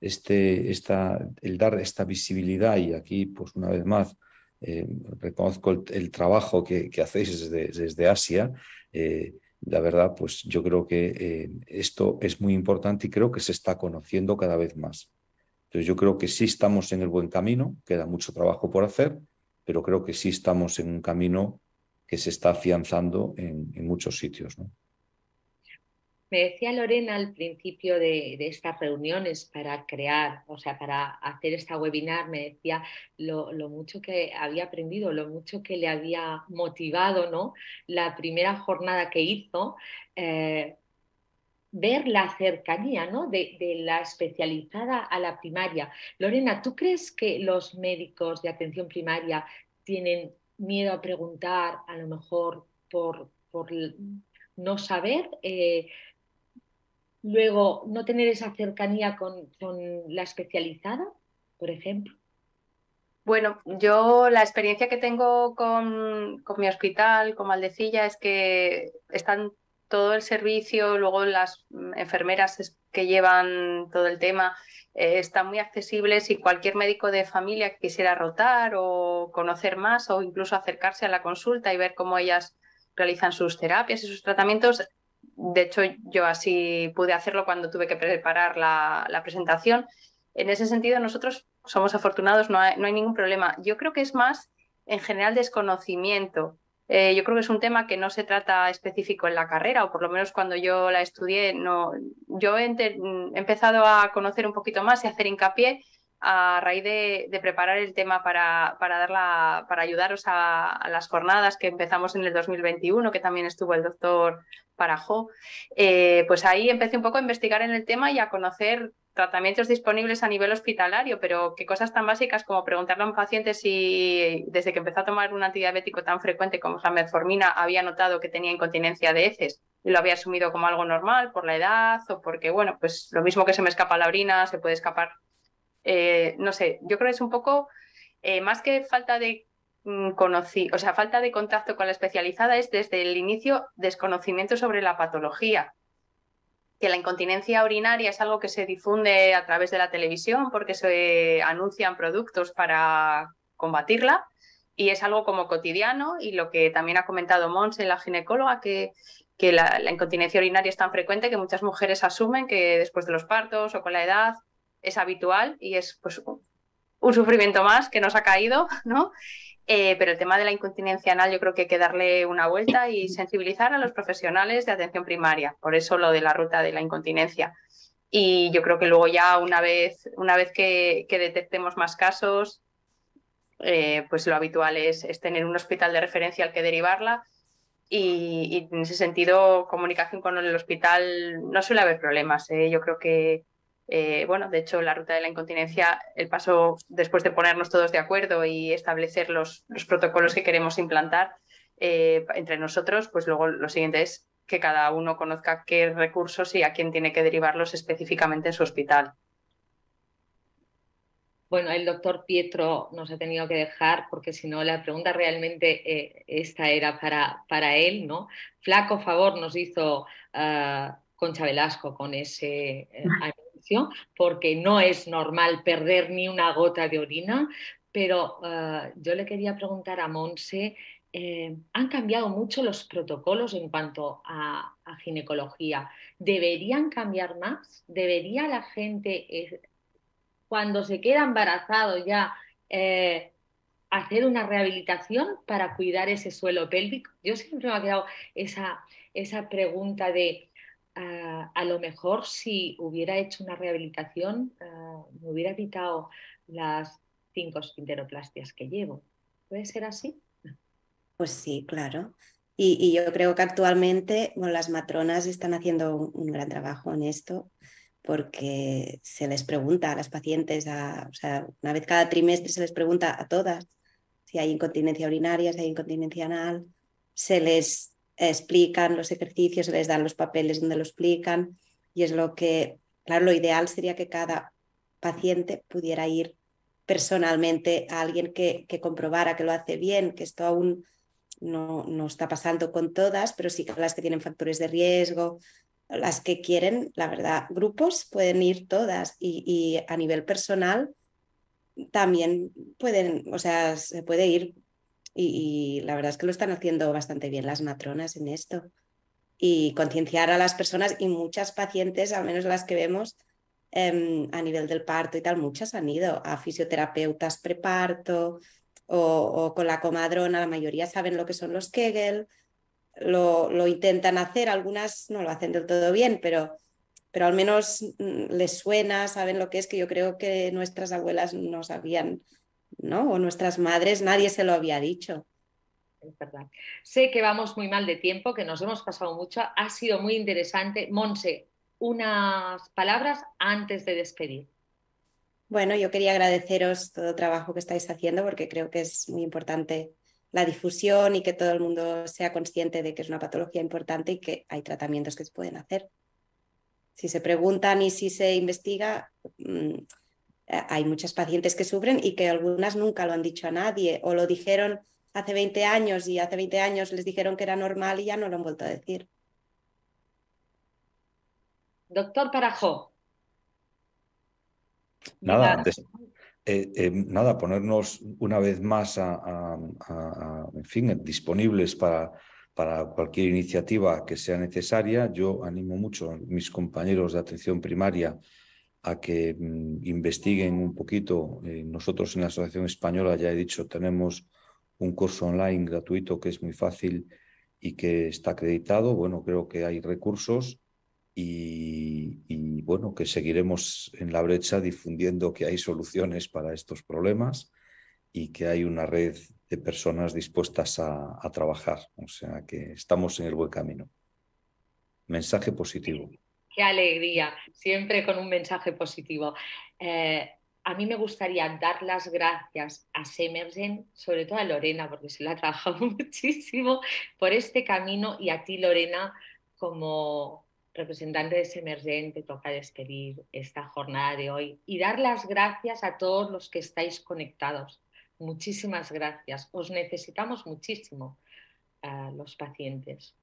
este, esta, el dar esta visibilidad y aquí, pues una vez más, eh, reconozco el, trabajo que, hacéis desde, Asia. Eh, la verdad, pues yo creo que esto es muy importante y creo que se está conociendo cada vez más. Entonces yo creo que sí estamos en el buen camino, queda mucho trabajo por hacer, pero creo que sí estamos en un camino que se está afianzando en, muchos sitios. Me decía Lorena al principio de, estas reuniones para crear, o sea, para hacer esta webinar, me decía lo, mucho que había aprendido, lo mucho que le había motivado, ¿no? La primera jornada que hizo, eh, ver la cercanía, ¿no? De, la especializada a la primaria. Lorena, ¿tú crees que los médicos de atención primaria tienen miedo a preguntar, a lo mejor por, no saber? Eh, Luego, no tener esa cercanía con, la especializada, por ejemplo. Bueno, yo la experiencia que tengo con, mi hospital, con Maldecilla, es que están todo el servicio, luego las enfermeras que llevan todo el tema, eh, están muy accesibles y cualquier médico de familia quisiera rotar o conocer más o incluso acercarse a la consulta y ver cómo ellas realizan sus terapias y sus tratamientos, de hecho, yo así pude hacerlo cuando tuve que preparar la, presentación. En ese sentido, nosotros somos afortunados, no hay, ningún problema. Yo creo que es más, en general, desconocimiento. Eh, yo creo que es un tema que no se trata específico en la carrera, o por lo menos cuando yo la estudié, no, yo he, empezado a conocer un poquito más y hacer hincapié a raíz de, preparar el tema para, para, para ayudaros a, las jornadas que empezamos en el 2021, que también estuvo el doctor Parajo, eh, pues ahí empecé un poco a investigar en el tema y a conocer tratamientos disponibles a nivel hospitalario, pero qué cosas tan básicas como preguntarle a un paciente si desde que empezó a tomar un antidiabético tan frecuente como la metformina había notado que tenía incontinencia de heces y lo había asumido como algo normal por la edad o porque, bueno, pues lo mismo que se me escapa la orina, se puede escapar eh, no sé, yo creo que es un poco, eh, más que falta de mm, o sea, falta de contacto con la especializada es desde el inicio desconocimiento sobre la patología. Que la incontinencia urinaria es algo que se difunde a través de la televisión porque se anuncian productos para combatirla y es algo como cotidiano y lo que también ha comentado Monse, la ginecóloga, que, que la, incontinencia urinaria es tan frecuente que muchas mujeres asumen que después de los partos o con la edad es habitual y es pues, un sufrimiento más que nos ha caído, ¿no? Eh, pero el tema de la incontinencia anal yo creo que hay que darle una vuelta y sensibilizar a los profesionales de atención primaria. Por eso lo de la ruta de la incontinencia. Y yo creo que luego ya una vez, una vez que, detectemos más casos, eh, pues lo habitual es, tener un hospital de referencia al que derivarla. Y, en ese sentido, comunicación con el hospital no suele haber problemas. ¿eh? Yo creo que, eh, bueno, de hecho, la ruta de la incontinencia, el paso después de ponernos todos de acuerdo y establecer los, protocolos que queremos implantar eh, entre nosotros, pues luego lo siguiente es que cada uno conozca qué recursos y a quién tiene que derivarlos específicamente en su hospital. Bueno, el doctor Pietro nos ha tenido que dejar porque si no la pregunta realmente eh, esta era para, para él, ¿no? Flaco favor nos hizo ah, Concha Velasco con ese porque no es normal perder ni una gota de orina, pero eh, yo le quería preguntar a Monse, eh, han cambiado mucho los protocolos en cuanto a, ginecología. ¿Deberían cambiar más? ¿Debería la gente, eh, cuando se queda embarazado ya, hacer una rehabilitación para cuidar ese suelo pélvico? Yo siempre me ha quedado esa, esa pregunta de a lo mejor si hubiera hecho una rehabilitación ah, me hubiera evitado las cinco esfinteroplastias que llevo. ¿Puede ser así? Pues sí, claro. Y, yo creo que actualmente las matronas están haciendo un, gran trabajo en esto porque se les pregunta a las pacientes, o sea, una vez cada trimestre se les pregunta a todas si hay incontinencia urinaria, si hay incontinencia anal, se les explican los ejercicios, les dan los papeles donde lo explican y es lo que, claro, lo ideal sería que cada paciente pudiera ir personalmente a alguien que, que comprobara que lo hace bien, que esto aún no, no, está pasando con todas, pero sí que las que tienen factores de riesgo, las que quieren, la verdad, grupos pueden ir todas y, y a nivel personal también pueden, o sea, se puede ir y, la verdad es que lo están haciendo bastante bien las matronas en esto. Y concienciar a las personas y muchas pacientes, al menos las que vemos em, a nivel del parto y tal, muchas han ido a fisioterapeutas preparto o, o con la comadrona, la mayoría saben lo que son los Kegel, lo, lo, intentan hacer, algunas no lo hacen del todo bien, pero, pero al menos mm, les suena, saben lo que es, que yo creo que nuestras abuelas no sabían ¿no? O nuestras madres, nadie se lo había dicho. Es verdad. Sé que vamos muy mal de tiempo, que nos hemos pasado mucho. Ha sido muy interesante. Monse, unas palabras antes de despedir. Bueno, yo quería agradeceros todo el trabajo que estáis haciendo porque creo que es muy importante la difusión y que todo el mundo sea consciente de que es una patología importante y que hay tratamientos que se pueden hacer. Si se preguntan y si se investiga, mm, hay muchas pacientes que sufren y que algunas nunca lo han dicho a nadie o lo dijeron hace 20 años y hace 20 años les dijeron que era normal y ya no lo han vuelto a decir. Doctor Parajo. Nada, eh, eh, nada, ponernos una vez más a, en fin, disponibles para, para cualquier iniciativa que sea necesaria. Yo animo mucho a mis compañeros de atención primaria a que mm, investiguen un poquito. Eh, nosotros en la Asociación Española, ya he dicho, tenemos un curso online gratuito que es muy fácil y que está acreditado. Bueno, creo que hay recursos y, bueno, que seguiremos en la brecha difundiendo que hay soluciones para estos problemas y que hay una red de personas dispuestas a, a trabajar. O sea que estamos en el buen camino. Mensaje positivo. Qué alegría, siempre con un mensaje positivo. Eh, a mí me gustaría dar las gracias a Semergen, sobre todo a Lorena, porque se la ha trabajado muchísimo por este camino y a ti, Lorena, como representante de Semergen, te toca despedir esta jornada de hoy y dar las gracias a todos los que estáis conectados. Muchísimas gracias. Os necesitamos muchísimo, a los pacientes.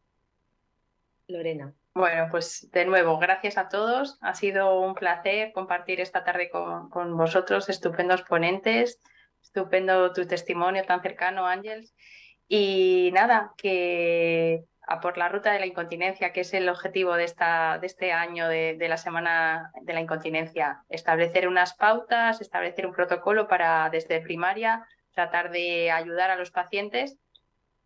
Lorena. Bueno, pues de nuevo, gracias a todos. Ha sido un placer compartir esta tarde con, vosotros, estupendos ponentes, estupendo tu testimonio tan cercano, Ángels. Y nada, que a por la ruta de la incontinencia, que es el objetivo de, esta, de este año de, de, la Semana de la Incontinencia. Establecer unas pautas, establecer un protocolo para desde primaria tratar de ayudar a los pacientes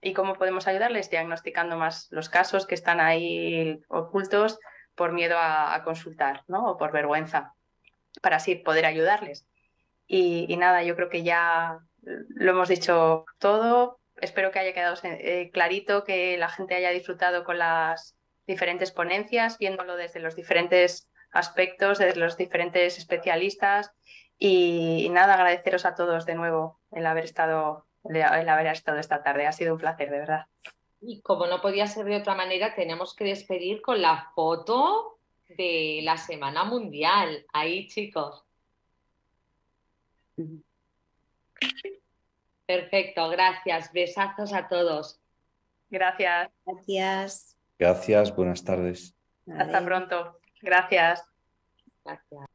¿Y cómo podemos ayudarles? Diagnosticando más los casos que están ahí ocultos por miedo a, consultar ¿no? o por vergüenza, para así poder ayudarles. Y, nada, yo creo que ya lo hemos dicho todo. Espero que haya quedado eh, clarito, que la gente haya disfrutado con las diferentes ponencias, viéndolo desde los diferentes aspectos, desde los diferentes especialistas. y nada, agradeceros a todos de nuevo el haber estado el haber estado esta tarde. Ha sido un placer, de verdad. Y como no podía ser de otra manera, tenemos que despedir con la foto de la Semana Mundial. Ahí, chicos. Perfecto, gracias. Besazos a todos. Gracias. Gracias. Gracias, buenas tardes. Hasta pronto. Gracias. Gracias.